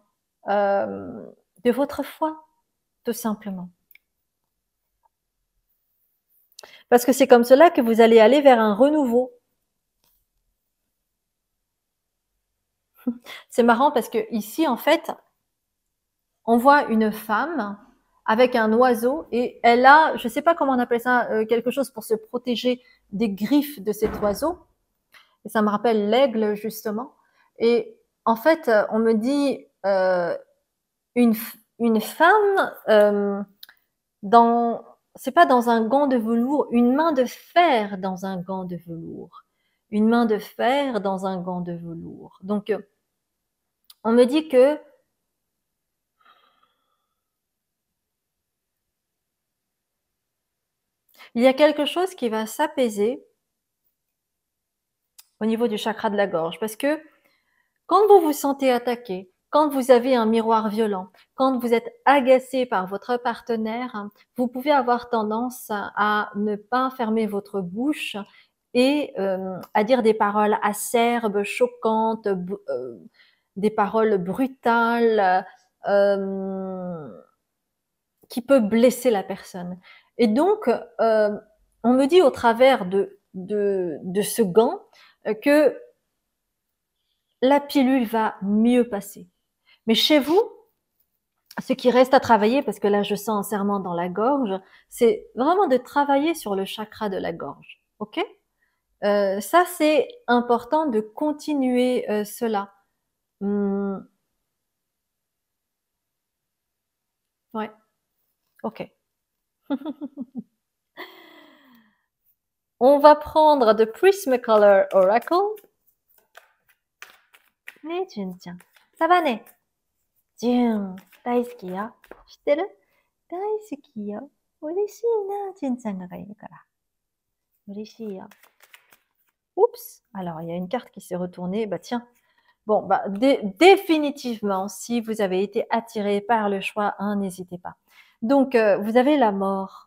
euh, de votre foi, tout simplement. Parce que c'est comme cela que vous allez aller vers un renouveau. C'est marrant parce que ici, en fait, on voit une femme avec un oiseau et elle a, je ne sais pas comment on appelle ça, euh, quelque chose pour se protéger des griffes de cet oiseau. Ça me rappelle l'aigle, justement. Et en fait, on me dit euh, une, une femme euh, dans c'est pas dans un gant de velours, une main de fer dans un gant de velours. Une main de fer dans un gant de velours. Donc, euh, on me dit que il y a quelque chose qui va s'apaiser au niveau du chakra de la gorge. Parce que quand vous vous sentez attaqué, quand vous avez un miroir violent, quand vous êtes agacé par votre partenaire, vous pouvez avoir tendance à ne pas fermer votre bouche et à dire des paroles acerbes, choquantes, des paroles brutales, qui peut blesser la personne. Et donc, on me dit au travers de, de, de ce gant que la pilule va mieux passer. Mais chez vous, ce qui reste à travailler, parce que là je sens un serment dans la gorge, c'est vraiment de travailler sur le chakra de la gorge. Ok? Euh, Ça c'est important de continuer euh, cela. Hmm. Ouais. Ok. On va prendre The Prismacolor Oracle. ねえ、じゅんちゃん。サバネ。じゅん、大好きよ。知ってる大好きよ。嬉しいな、じゅんちゃんがいるから。嬉しいよ。Oups Alors, il y a une carte qui s'est retournée. Bah tiens. Bon, bah définitivement, si vous avez été attiré par le choix 1, n'hésitez pas. Donc, euh, vous avez la mort.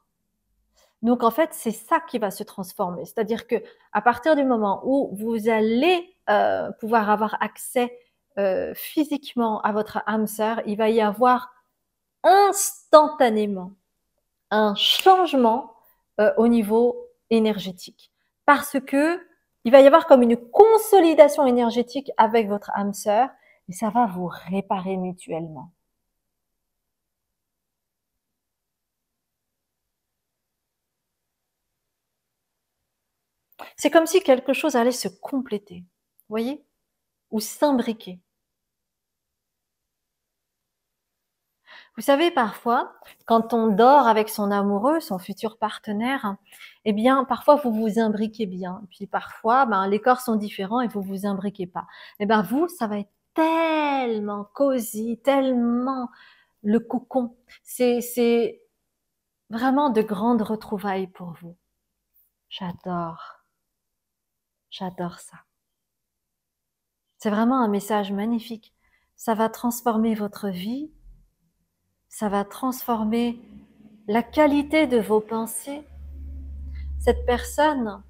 Donc en fait, c'est ça qui va se transformer. C'est-à-dire que à partir du moment où vous allez euh, pouvoir avoir accès euh, physiquement à votre âme sœur, il va y avoir instantanément un changement euh, au niveau énergétique. Parce que il va y avoir comme une consolidation énergétique avec votre âme sœur et ça va vous réparer mutuellement. C'est comme si quelque chose allait se compléter, voyez Ou s'imbriquer. Vous savez, parfois, quand on dort avec son amoureux, son futur partenaire, eh bien, parfois, vous vous imbriquez bien. Puis parfois, ben, les corps sont différents et vous vous imbriquez pas. Eh bien, vous, ça va être tellement cosy, tellement le cocon. C'est vraiment de grandes retrouvailles pour vous. J'adore. J'adore ça. C'est vraiment un message magnifique. Ça va transformer votre vie. Ça va transformer la qualité de vos pensées. Cette personne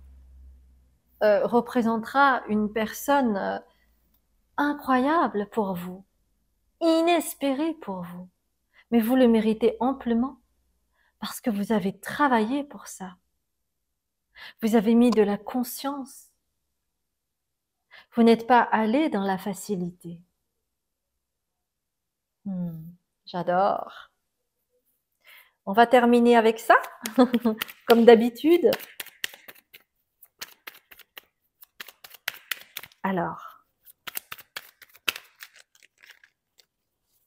euh, représentera une personne euh, incroyable pour vous, inespérée pour vous. Mais vous le méritez amplement parce que vous avez travaillé pour ça. Vous avez mis de la conscience vous n'êtes pas allé dans la facilité. Hmm, j'adore. On va terminer avec ça, comme d'habitude. Alors,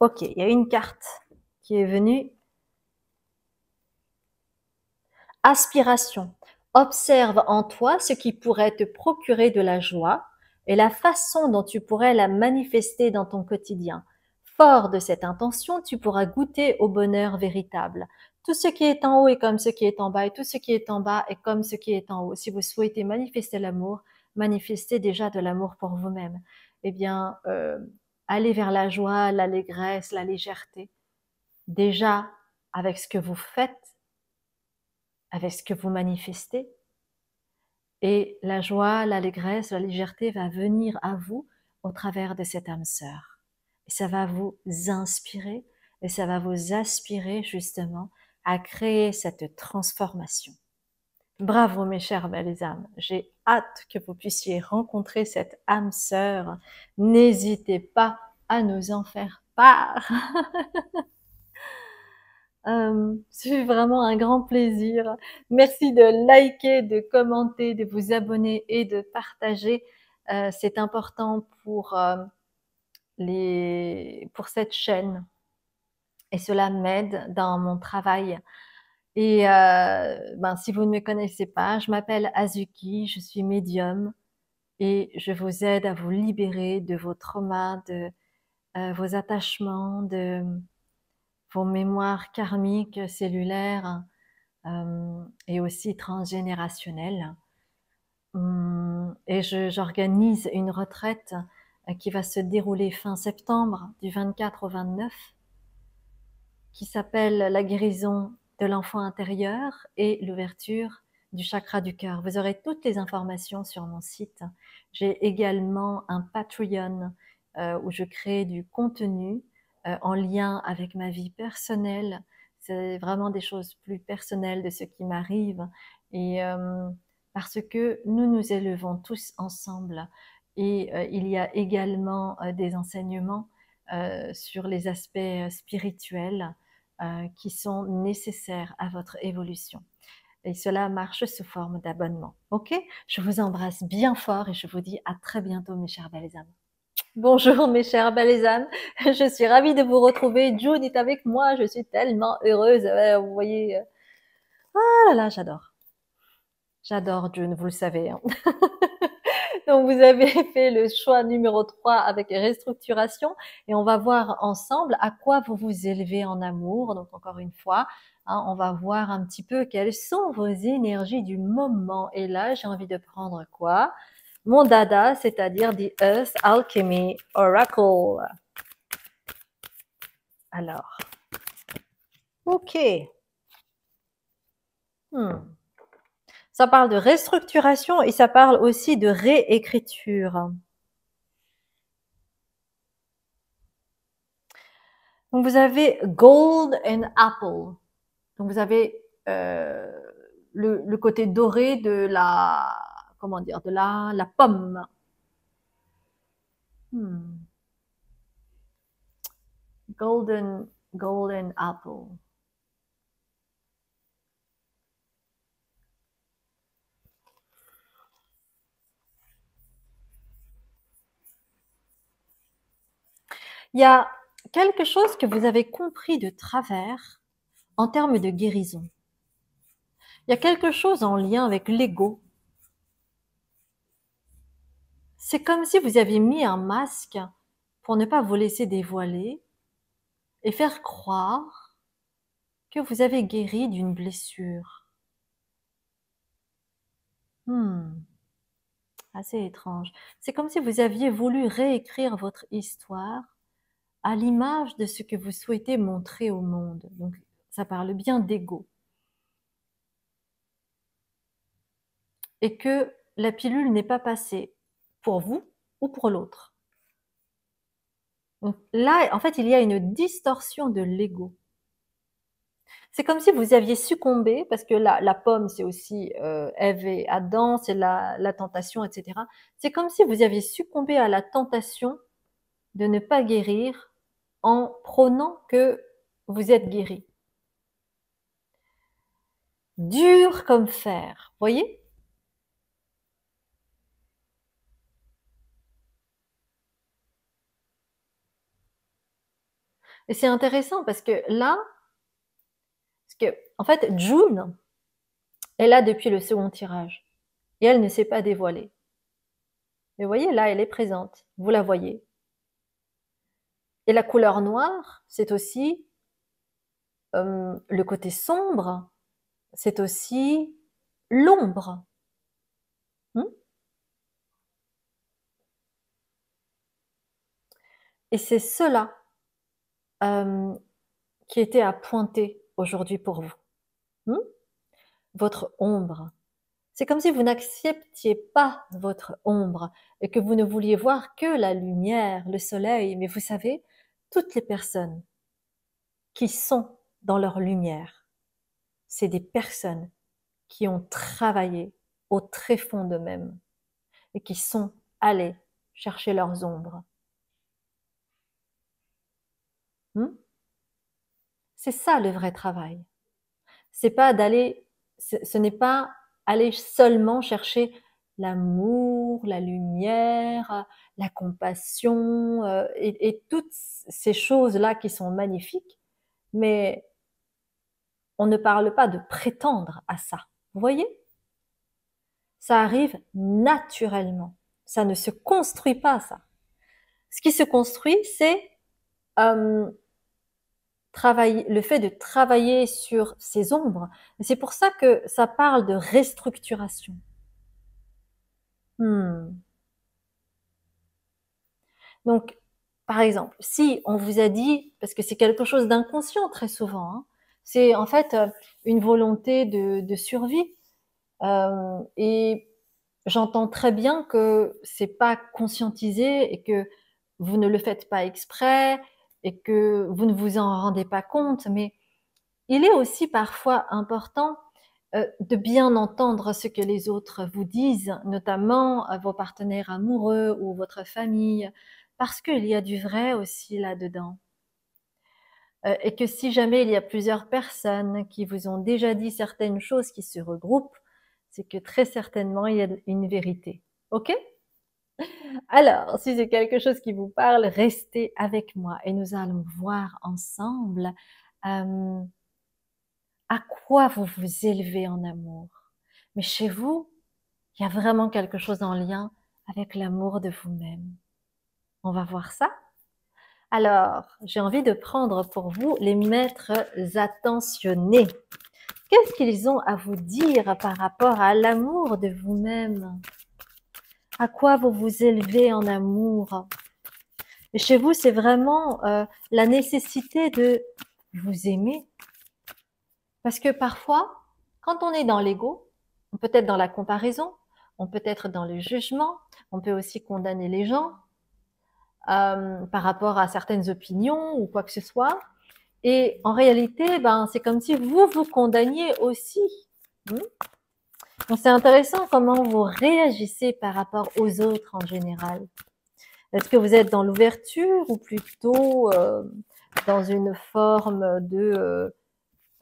ok, il y a une carte qui est venue. Aspiration. Observe en toi ce qui pourrait te procurer de la joie et la façon dont tu pourrais la manifester dans ton quotidien. Fort de cette intention, tu pourras goûter au bonheur véritable. Tout ce qui est en haut est comme ce qui est en bas, et tout ce qui est en bas est comme ce qui est en haut. Si vous souhaitez manifester l'amour, manifestez déjà de l'amour pour vous-même. Eh bien, euh, allez vers la joie, l'allégresse, la légèreté. Déjà, avec ce que vous faites, avec ce que vous manifestez, et la joie, l'allégresse, la légèreté va venir à vous au travers de cette âme sœur. Et ça va vous inspirer et ça va vous aspirer justement à créer cette transformation. Bravo mes chères belles âmes. J'ai hâte que vous puissiez rencontrer cette âme sœur. N'hésitez pas à nous en faire part. Euh, c'est vraiment un grand plaisir. Merci de liker, de commenter, de vous abonner et de partager. Euh, c'est important pour euh, les, pour cette chaîne et cela m'aide dans mon travail. Et ben, si vous ne me connaissez pas, je m'appelle Azuki, je suis médium et je vous aide à vous libérer de vos traumas, de vos attachements, de vos mémoires karmiques, cellulaires euh, et aussi transgénérationnelles. Hum, et j'organise une retraite euh, qui va se dérouler fin septembre, du 24 au 29, qui s'appelle La guérison de l'enfant intérieur et l'ouverture du chakra du cœur. Vous aurez toutes les informations sur mon site. J'ai également un Patreon euh, où je crée du contenu euh, en lien avec ma vie personnelle. C'est vraiment des choses plus personnelles de ce qui m'arrive. Et euh, parce que nous nous élevons tous ensemble. Et il y a également des enseignements sur les aspects spirituels qui sont nécessaires à votre évolution. Et cela marche sous forme d'abonnement. Ok? Je vous embrasse bien fort et je vous dis à très bientôt, mes chers belles âmes. Bonjour mes chers belles âmes, je suis ravie de vous retrouver. June est avec moi, je suis tellement heureuse. Vous voyez, euh, ah là là, j'adore. J'adore June, vous le savez. Hein. Donc vous avez fait le choix numéro 3 avec restructuration et on va voir ensemble à quoi vous vous élevez en amour. Donc encore une fois, Hein, on va voir un petit peu quelles sont vos énergies du moment. Et là, j'ai envie de prendre quoi? Mon dada, c'est-à-dire The Earth Alchemy Oracle. Alors, ok. Hmm. Ça parle de restructuration et ça parle aussi de réécriture. Donc vous avez Gold and Apple. Donc vous avez euh, le, le, côté doré de la comment dire de la, pomme. Hmm. Golden golden apple. Il y a quelque chose que vous avez compris de travers en termes de guérison. Il y a quelque chose en lien avec l'ego. C'est comme si vous aviez mis un masque pour ne pas vous laisser dévoiler et faire croire que vous avez guéri d'une blessure. Hmm. Assez étrange. C'est comme si vous aviez voulu réécrire votre histoire à l'image de ce que vous souhaitez montrer au monde. Donc, ça parle bien d'ego. Et que la pilule n'est pas passée pour vous ou pour l'autre. là, en fait, il y a une distorsion de l'ego. C'est comme si vous aviez succombé, parce que la, la pomme, c'est aussi euh, Ève et Adam, c'est la, la tentation, etc. C'est comme si vous aviez succombé à la tentation de ne pas guérir en prônant que vous êtes guéri dur comme fer. Voyez? Et c'est intéressant parce que là, parce que, en fait, June est là depuis le second tirage et elle ne s'est pas dévoilée. Mais voyez, là, elle est présente. Vous la voyez. Et la couleur noire, c'est aussi euh, le côté sombre c'est aussi l'ombre. Hmm? Et c'est cela euh, qui était à pointer aujourd'hui pour vous. Hmm? Votre ombre. C'est comme si vous n'acceptiez pas votre ombre et que vous ne vouliez voir que la lumière, le soleil. Mais vous savez, toutes les personnes qui sont dans leur lumière, c'est des personnes qui ont travaillé au très fond d'eux-mêmes et qui sont allées chercher leurs ombres. Hmm? c'est ça le vrai travail. C'est pas d'aller, ce n'est pas aller seulement chercher l'amour, la lumière, la compassion euh, et, toutes ces choses-là qui sont magnifiques, mais on ne parle pas de prétendre à ça. Vous voyez? Ça arrive naturellement. Ça ne se construit pas, ça. Ce qui se construit, c'est euh, le fait de travailler sur ces ombres. C'est pour ça que ça parle de restructuration. Hmm. Donc, par exemple, si on vous a dit, parce que c'est quelque chose d'inconscient très souvent, hein, c'est en fait euh, une volonté de, survie. Euh, et j'entends très bien que c'est pas conscientisé et que vous ne le faites pas exprès et que vous ne vous en rendez pas compte, mais il est aussi parfois important euh, de bien entendre ce que les autres vous disent, notamment vos partenaires amoureux ou votre famille, parce qu'il y a du vrai aussi là-dedans. Euh, et que si jamais il y a plusieurs personnes qui vous ont déjà dit certaines choses qui se regroupent, c'est que très certainement il y a une vérité. Ok? Alors, si c'est quelque chose qui vous parle, restez avec moi et nous allons voir ensemble euh, à quoi vous vous élevez en amour. Mais chez vous, il y a vraiment quelque chose en lien avec l'amour de vous-même. On va voir ça alors, j'ai envie de prendre pour vous les maîtres attentionnés. Qu'est-ce qu'ils ont à vous dire par rapport à l'amour de vous-même? À quoi vous vous élevez en amour? Chez vous, c'est vraiment euh, la nécessité de vous aimer. Parce que parfois, quand on est dans l'ego, on peut être dans la comparaison, on peut être dans le jugement, on peut aussi condamner les gens, euh, par rapport à certaines opinions ou quoi que ce soit. Et en réalité, ben, c'est comme si vous vous condamniez aussi. Hmm? Donc c'est intéressant comment vous réagissez par rapport aux autres en général. Est-ce que vous êtes dans l'ouverture ou plutôt euh, dans une forme de euh,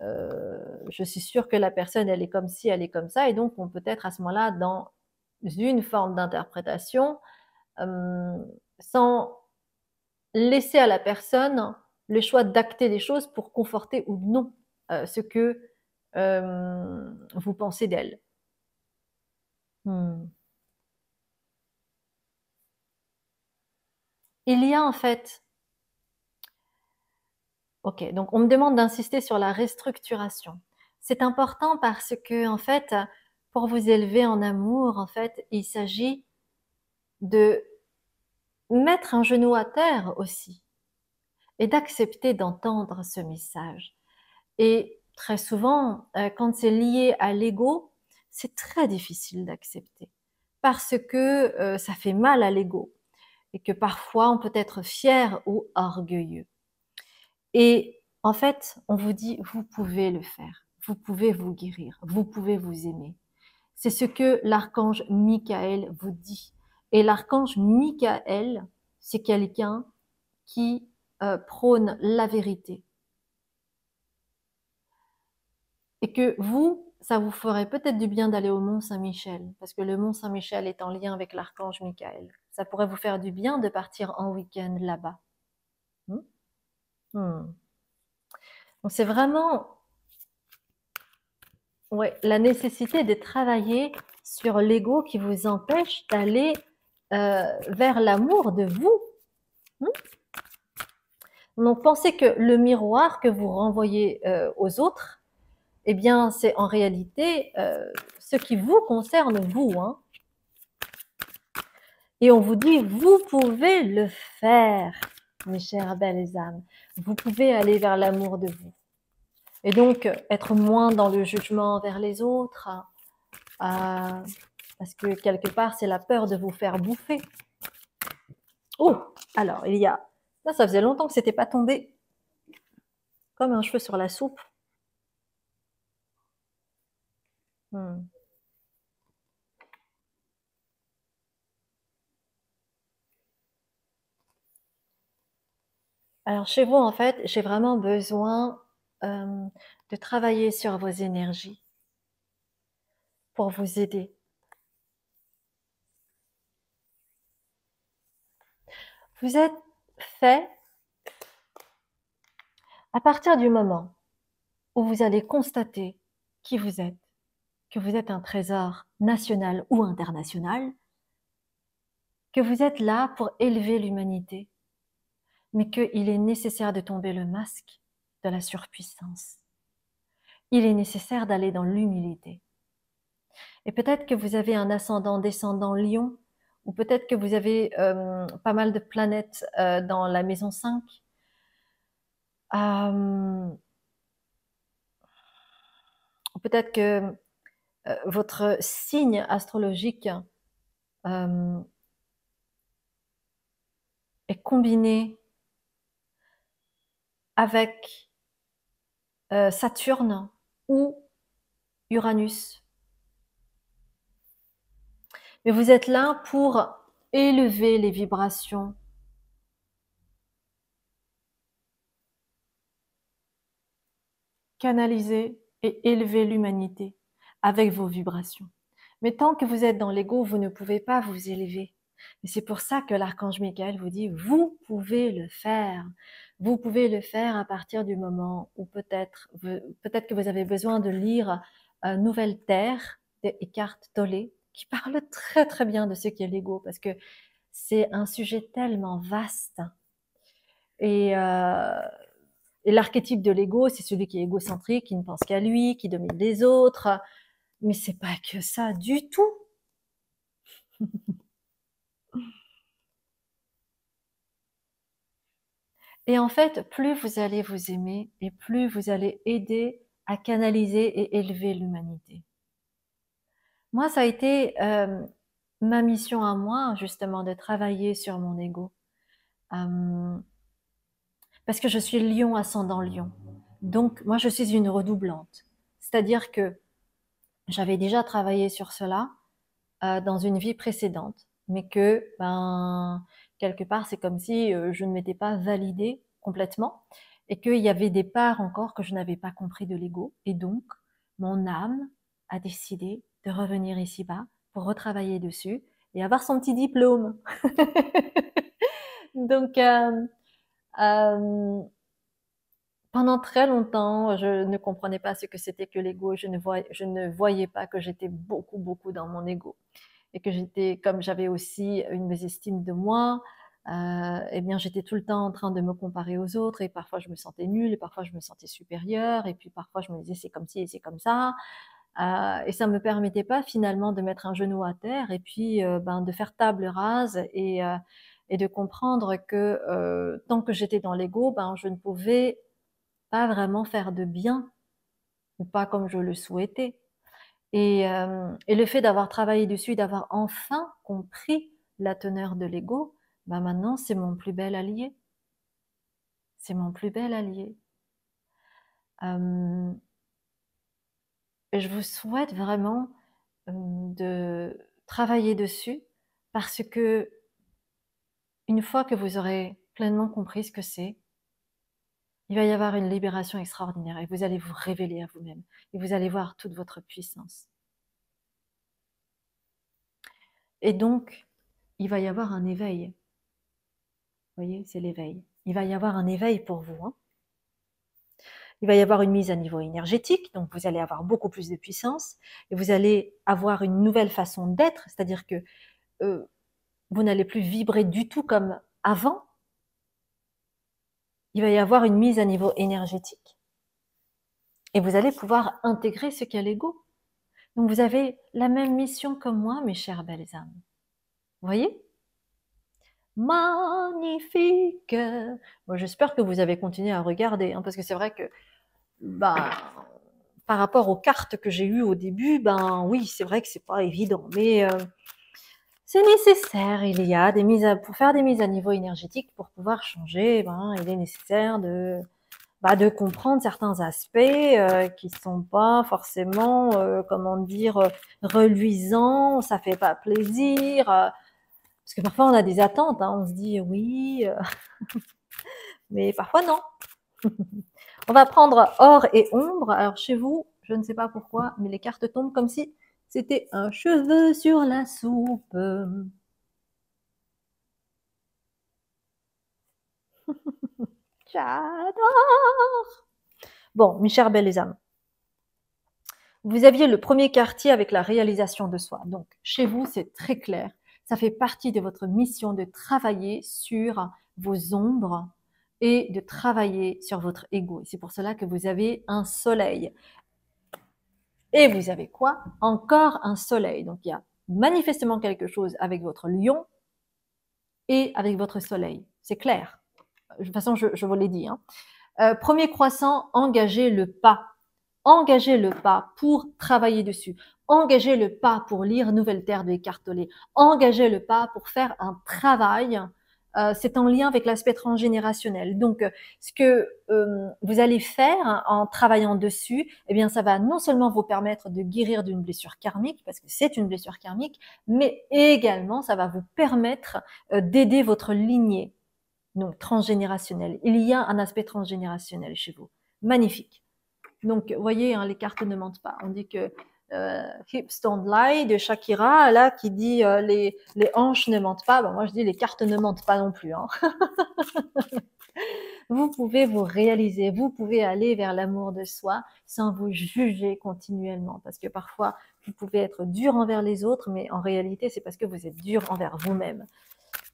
euh, je suis sûre que la personne elle est comme ci, elle est comme ça, et donc on peut être à ce moment-là dans une forme d'interprétation sans laisser à la personne le choix d'acter des choses pour conforter ou non ce que vous pensez d'elle. Hmm. Il y a en fait... Ok, donc on me demande d'insister sur la restructuration. C'est important parce que, en fait, pour vous élever en amour, en fait, il s'agit de mettre un genou à terre aussi et d'accepter d'entendre ce message. Et très souvent, euh, quand c'est lié à l'ego, c'est très difficile d'accepter parce que euh, ça fait mal à l'ego et que parfois on peut être fier ou orgueilleux. Et en fait, on vous dit, vous pouvez le faire, vous pouvez vous guérir, vous pouvez vous aimer. C'est ce que l'archange Michael vous dit. Et l'archange Michael, c'est quelqu'un qui euh, prône la vérité. Et que vous, ça vous ferait peut-être du bien d'aller au Mont Saint-Michel, parce que le Mont Saint-Michel est en lien avec l'archange Michael. Ça pourrait vous faire du bien de partir en week-end là-bas. Hmm? Hmm. Donc c'est vraiment ouais, la nécessité de travailler sur l'ego qui vous empêche d'aller euh, vers l'amour de vous. Hmm? Donc pensez que le miroir que vous renvoyez euh, aux autres, eh bien c'est en réalité euh, ce qui vous concerne vous. Hein. Et on vous dit, vous pouvez le faire, mes chères belles âmes. Vous pouvez aller vers l'amour de vous. Et donc être moins dans le jugement vers les autres, parce que quelque part, c'est la peur de vous faire bouffer. Oh, alors, il y a... Là, ça faisait longtemps que c'était pas tombé comme un cheveu sur la soupe. Hmm. Alors chez vous, en fait, j'ai vraiment besoin euh, de travailler sur vos énergies pour vous aider. Vous êtes fait à partir du moment où vous allez constater qui vous êtes, que vous êtes un trésor national ou international, que vous êtes là pour élever l'humanité, mais qu'il est nécessaire de tomber le masque de la surpuissance. Il est nécessaire d'aller dans l'humilité. Et peut-être que vous avez un ascendant descendant lion ou peut-être que vous avez euh, pas mal de planètes euh, dans la maison 5. Euh, peut-être que euh, votre signe astrologique euh, est combiné avec euh, Saturne ou Uranus. Mais vous êtes là pour élever les vibrations. Canaliser et élever l'humanité avec vos vibrations. Mais tant que vous êtes dans l'ego, vous ne pouvez pas vous élever. Et c'est pour ça que l'archange Michael vous dit, vous pouvez le faire. Vous pouvez le faire à partir du moment où peut-être, peut-être que vous avez besoin de lire euh, Nouvelle Terre d'Eckhart Tolle, qui parle très très bien de ce qu'est l'ego, parce que c'est un sujet tellement vaste. Euh, et l'archétype de l'ego, c'est celui qui est égocentrique, qui ne pense qu'à lui, qui domine les autres. Mais c'est pas que ça du tout. Et en fait, plus vous allez vous aimer et plus vous allez aider à canaliser et élever l'humanité. Moi, ça a été euh, ma mission à moi, justement, de travailler sur mon ego. Euh, parce que je suis lion ascendant lion. Donc, moi, je suis une redoublante. C'est-à-dire que j'avais déjà travaillé sur cela euh, dans une vie précédente, mais que, ben, quelque part, c'est comme si euh, je ne m'étais pas validée complètement et qu'il y avait des parts encore que je n'avais pas compris de l'ego. Et donc, mon âme a décidé de revenir ici-bas pour retravailler dessus et avoir son petit diplôme. donc, euh, euh, pendant très longtemps, je ne comprenais pas ce que c'était que l'ego. Je ne voyais, ne pas que j'étais beaucoup, beaucoup dans mon ego. Et que j'étais, comme j'avais aussi une mésestime de moi, euh, eh bien, j'étais tout le temps en train de me comparer aux autres. Et parfois, je me sentais nulle, et parfois, je me sentais supérieure. Et puis, parfois, je me disais, c'est comme ci et c'est comme ça. Euh, et ça me permettait pas finalement de mettre un genou à terre et puis euh, ben, de faire table rase et, euh, et de comprendre que tant que j'étais dans l'ego, ben, je ne pouvais pas vraiment faire de bien ou pas comme je le souhaitais. Et, euh, et le fait d'avoir travaillé dessus, d'avoir enfin compris la teneur de l'ego, ben maintenant c'est mon plus bel allié. C'est mon plus bel allié. Euh, je vous souhaite vraiment euh, de travailler dessus parce que une fois que vous aurez pleinement compris ce que c'est, il va y avoir une libération extraordinaire et vous allez vous révéler à vous-même et vous allez voir toute votre puissance. Et donc, il va y avoir un éveil. Vous voyez, c'est l'éveil. Il va y avoir un éveil pour vous. Hein. Il va y avoir une mise à niveau énergétique, donc vous allez avoir beaucoup plus de puissance et vous allez avoir une nouvelle façon d'être, c'est-à-dire que euh, vous n'allez plus vibrer du tout comme avant. Il va y avoir une mise à niveau énergétique. Et vous allez pouvoir intégrer ce qu'est l'ego. Donc vous avez la même mission que moi, mes chères belles âmes. Vous voyez? Magnifique. J'espère que vous avez continué à regarder, hein, parce que c'est vrai que, bah, par rapport aux cartes que j'ai eues au début, ben oui, c'est vrai que c'est pas évident, mais euh, c'est nécessaire. Il y a des mises à, pour faire des mises à niveau énergétique, pour pouvoir changer, ben, il est nécessaire de, bah, de comprendre certains aspects euh, qui sont pas forcément, euh, comment dire, reluisants, ça fait pas plaisir. euh, parce que parfois on a des attentes, hein, on se dit oui, euh, mais parfois non. on va prendre or et ombre. Alors chez vous, je ne sais pas pourquoi, mais les cartes tombent comme si c'était un cheveu sur la soupe. J'adore. Bon, belles âmes, vous aviez le premier quartier avec la réalisation de soi. Donc, chez vous, c'est très clair. Ça fait partie de votre mission de travailler sur vos ombres et de travailler sur votre ego. C'est pour cela que vous avez un soleil. Et vous avez quoi? Encore un soleil. Donc, il y a manifestement quelque chose avec votre lion et avec votre soleil. C'est clair. De toute façon, je, vous l'ai dit. Hein. Euh, premier croissant, engagez le pas. Engagez le pas pour travailler dessus. engagez le pas pour lire Nouvelle Terre de Écartolé. Engagez le pas pour faire un travail. Euh, c'est en lien avec l'aspect transgénérationnel. Donc, ce que euh, vous allez faire en travaillant dessus, eh bien, ça va non seulement vous permettre de guérir d'une blessure karmique, parce que c'est une blessure karmique, mais également, ça va vous permettre euh, d'aider votre lignée, donc transgénérationnelle. Il y a un aspect transgénérationnel chez vous. Magnifique. Donc, vous voyez, hein, les cartes ne mentent pas. On dit que euh, Hips Don't Lie de Shakira, là, qui dit euh, les, les hanches ne mentent pas. moi, je dis les cartes ne mentent pas non plus. Hein. vous pouvez vous réaliser, vous pouvez aller vers l'amour de soi sans vous juger continuellement. Parce que parfois, vous pouvez être dur envers les autres, mais en réalité, c'est parce que vous êtes dur envers vous-même.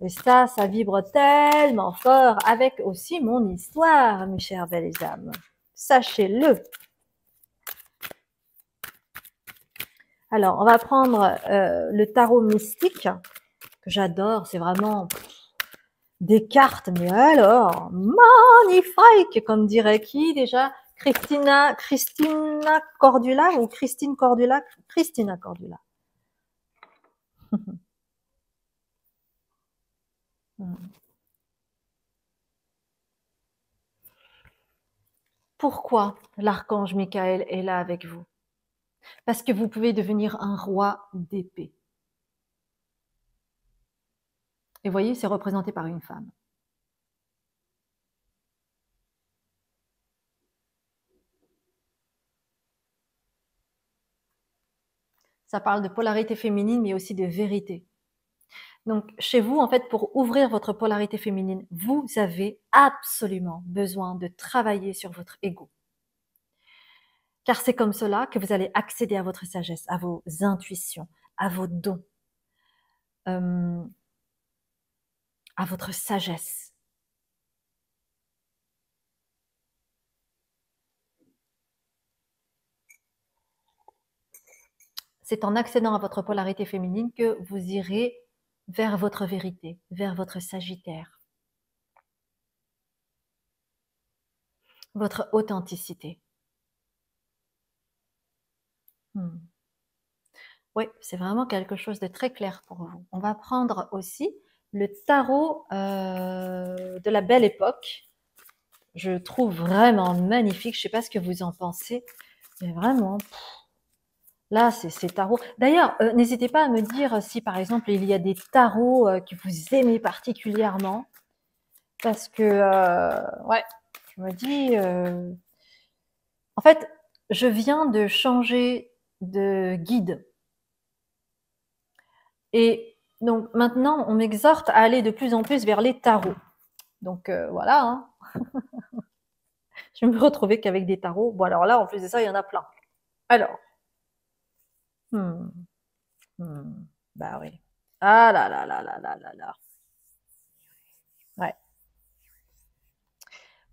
Et ça, ça vibre tellement fort avec aussi mon histoire, mes chers belles âmes. Sachez-le. Alors, on va prendre euh, le tarot mystique, que j'adore, c'est vraiment des cartes, mais alors, magnifique, comme dirait qui déjà? Christina, Christina Cordula ou Christine Cordula? Christina Cordula. Pourquoi l'archange Michael est là avec vous? Parce que vous pouvez devenir un roi d'épée. Et voyez, c'est représenté par une femme. Ça parle de polarité féminine, mais aussi de vérité. Donc, chez vous, en fait, pour ouvrir votre polarité féminine, vous avez absolument besoin de travailler sur votre ego car c'est comme cela que vous allez accéder à votre sagesse, à vos intuitions, à vos dons, euh, à votre sagesse. C'est en accédant à votre polarité féminine que vous irez vers votre vérité, vers votre sagittaire, votre authenticité. Hmm. Oui, c'est vraiment quelque chose de très clair pour vous. On va prendre aussi le tarot euh, de la belle époque. Je trouve vraiment magnifique. Je ne sais pas ce que vous en pensez, mais vraiment, là, c'est ces tarots. D'ailleurs, euh, n'hésitez pas à me dire si, par exemple, il y a des tarots euh, que vous aimez particulièrement. Parce que, ouais, je me dis, en fait, je viens de changer de guide. Et donc maintenant, on m'exhorte à aller de plus en plus vers les tarots. Donc euh, voilà. Hein. je me retrouver qu'avec des tarots. Bon alors là, en plus de ça, il y en a plein. Alors. Hmm. Hmm. Bah oui. Ah là là là là là là là. Ouais.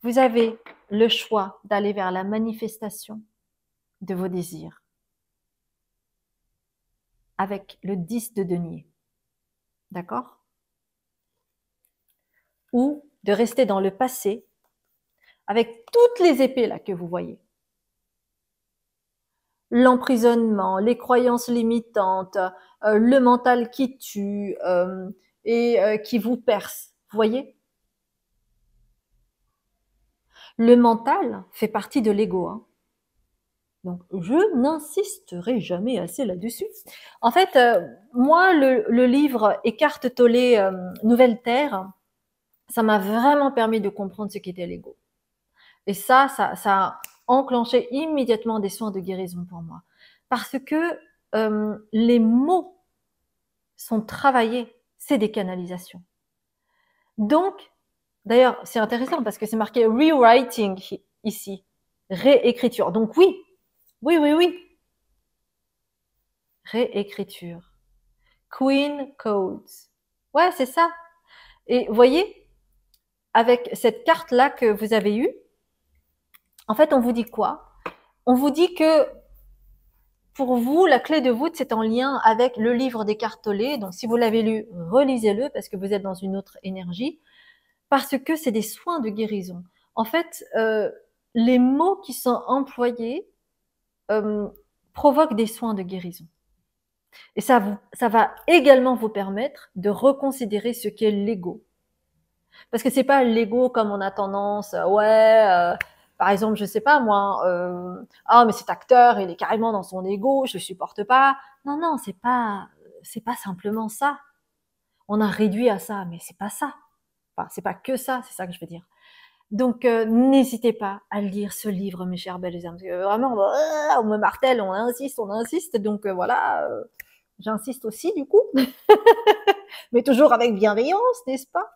Vous avez le choix d'aller vers la manifestation de vos désirs avec le 10 de denier. D'accord? Ou de rester dans le passé avec toutes les épées là que vous voyez. L'emprisonnement, les croyances limitantes, euh, le mental qui tue euh, et euh, qui vous perce. Vous voyez? Le mental fait partie de l'ego. Hein. Donc, je n'insisterai jamais assez là-dessus. En fait, euh, moi, le, livre Écarte Tollé, euh, Nouvelle Terre, ça m'a vraiment permis de comprendre ce qu'était l'ego. Et ça, ça, a enclenché immédiatement des soins de guérison pour moi. Parce que euh, les mots sont travaillés, c'est des canalisations. Donc, d'ailleurs, c'est intéressant parce que c'est marqué rewriting ici, réécriture. Donc oui, oui, oui, oui. Réécriture. Queen Codes. Ouais, c'est ça. Et voyez, avec cette carte-là que vous avez eue, en fait, on vous dit quoi? On vous dit que pour vous, la clé de voûte, c'est en lien avec le livre des cartolés. Donc, si vous l'avez lu, relisez-le parce que vous êtes dans une autre énergie. Parce que c'est des soins de guérison. En fait, euh, les mots qui sont employés euh, provoque des soins de guérison. Et ça, ça va également vous permettre de reconsidérer ce qu'est l'ego. Parce que c'est pas l'ego comme on a tendance, euh, ouais, euh, par exemple, je sais pas moi, ah mais cet acteur, il est carrément dans son ego, je le supporte pas. Non non, c'est pas, c'est pas simplement ça. On a réduit à ça, mais c'est pas ça. Enfin, c'est pas que ça, c'est ça que je veux dire. Donc, euh, n'hésitez pas à lire ce livre, mes chers belles âmes. Parce que vraiment, on, me martèle, on insiste, on insiste. Donc, voilà, J'insiste aussi, du coup. Mais toujours avec bienveillance, n'est-ce pas?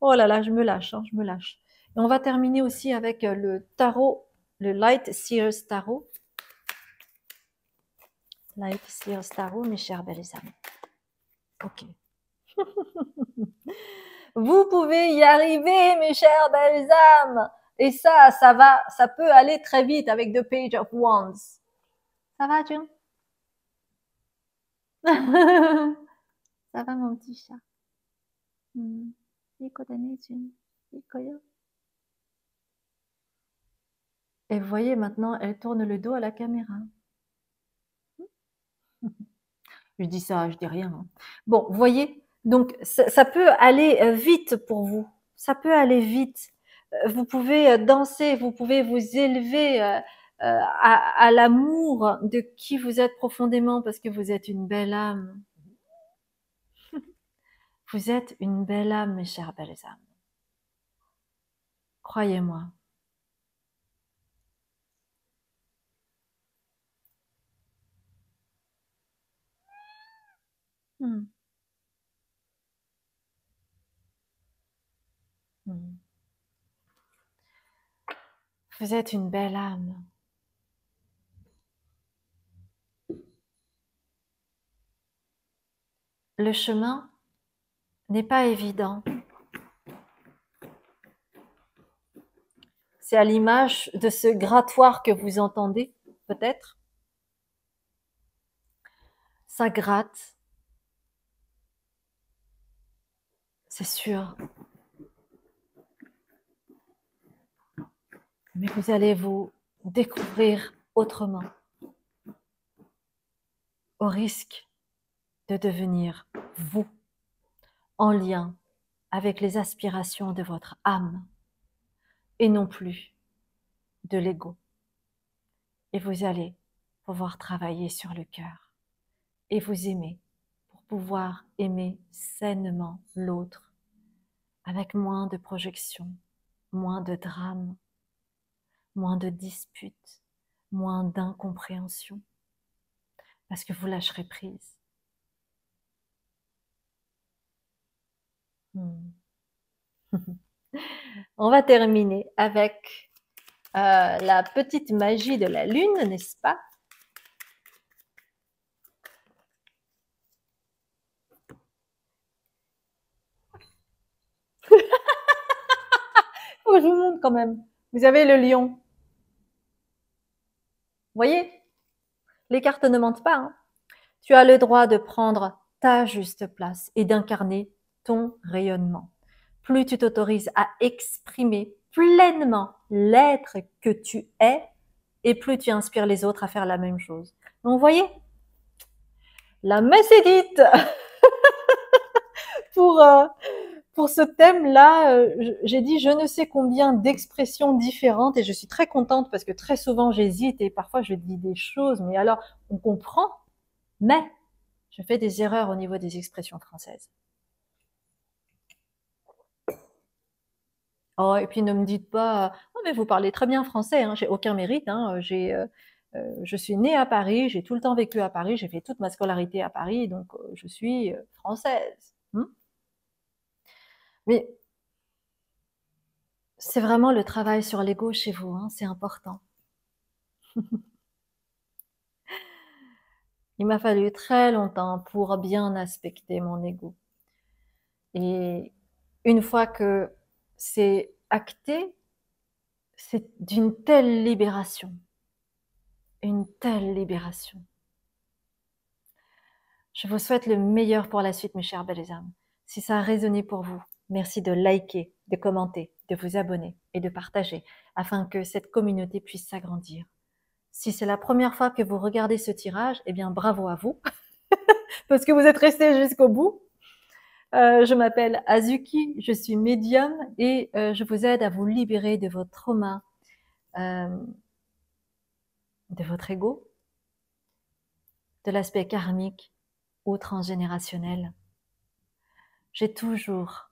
Oh là là, je me lâche, hein, je me lâche. Et on va terminer aussi avec euh, le tarot, le Light Sears Tarot. Light Sears Tarot, mes chers belles âmes. Ok. Vous pouvez y arriver, mes chers belles âmes. Et ça, ça va, ça peut aller très vite avec The Page of Wands. Ça va, June? Ça va mon petit chat? Hmm. Et vous voyez maintenant, elle tourne le dos à la caméra. Je dis ça, je dis rien. Hein. Bon, vous voyez, donc ça, peut aller euh, vite pour vous. Ça peut aller vite. Euh, vous pouvez euh, danser, vous pouvez vous élever à, l'amour de qui vous êtes profondément parce que vous êtes une belle âme. Vous êtes une belle âme, mes chères belles âmes. Croyez-moi. Hmm. Vous êtes une belle âme. le chemin n'est pas évident. C'est à l'image de ce grattoir que vous entendez, peut-être. Ça gratte. C'est sûr. Mais vous allez vous découvrir autrement, au risque de devenir vous, en lien avec les aspirations de votre âme et non plus de l'ego. Et vous allez pouvoir travailler sur le cœur et vous aimer pour pouvoir aimer sainement l'autre avec moins de projections, moins de drames, moins de disputes, moins d'incompréhension, parce que vous lâcherez prise Hmm. On va terminer avec euh, la petite magie de la lune, n'est-ce pas? Faut que je vous montre quand même. Vous avez le lion. Voyez Les cartes ne mentent pas. Hein. tu as le droit de prendre ta juste place et d'incarner ton rayonnement. Plus tu t'autorises à exprimer pleinement l'être que tu es, et plus tu inspires les autres à faire la même chose. Donc, vous voyez, la messe est dite pour, euh, pour ce thème-là. Euh, j'ai dit je ne sais combien d'expressions différentes et je suis très contente parce que très souvent j'hésite et parfois je dis des choses, mais alors on comprend, mais je fais des erreurs au niveau des expressions françaises. Oh, et puis ne me dites pas, oh, mais vous parlez très bien français, hein, j'ai aucun mérite, hein, j'ai, euh, euh, je suis née à Paris, j'ai tout le temps vécu à Paris, j'ai fait toute ma scolarité à Paris, donc je suis française. Hmm. Mais c'est vraiment le travail sur l'ego chez vous, hein, c'est important. Il m'a fallu très longtemps pour bien aspecter mon ego. Et une fois que c'est acté, c'est d'une telle libération, une telle libération. Je vous souhaite le meilleur pour la suite, mes chers belles âmes. Si ça a résonné pour vous, merci de liker, de commenter, de vous abonner et de partager afin que cette communauté puisse s'agrandir. Si c'est la première fois que vous regardez ce tirage, eh bien bravo à vous, parce que vous êtes resté jusqu'au bout. Euh, je m'appelle Azuki, je suis médium et euh, je vous aide à vous libérer de votre trauma, euh, de votre ego, de l'aspect karmique ou transgénérationnel. J'ai toujours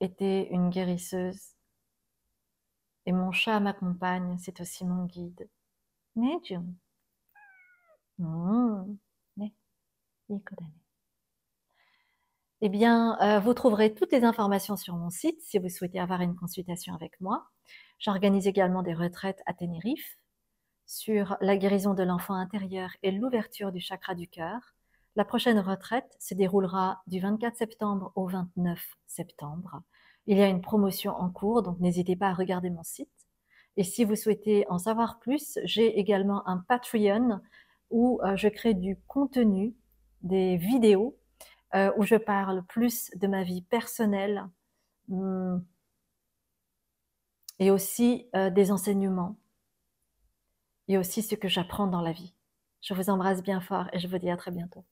été une guérisseuse et mon chat m'accompagne, c'est aussi mon guide. Medium. Mmh. Eh bien, euh, vous trouverez toutes les informations sur mon site si vous souhaitez avoir une consultation avec moi. J'organise également des retraites à Tenerife sur la guérison de l'enfant intérieur et l'ouverture du chakra du cœur. La prochaine retraite se déroulera du 24 septembre au 29 septembre. Il y a une promotion en cours, donc n'hésitez pas à regarder mon site. Et si vous souhaitez en savoir plus, j'ai également un Patreon où euh, je crée du contenu, des vidéos, euh, où je parle plus de ma vie personnelle hum, et aussi euh, des enseignements et aussi ce que j'apprends dans la vie. Je vous embrasse bien fort et je vous dis à très bientôt.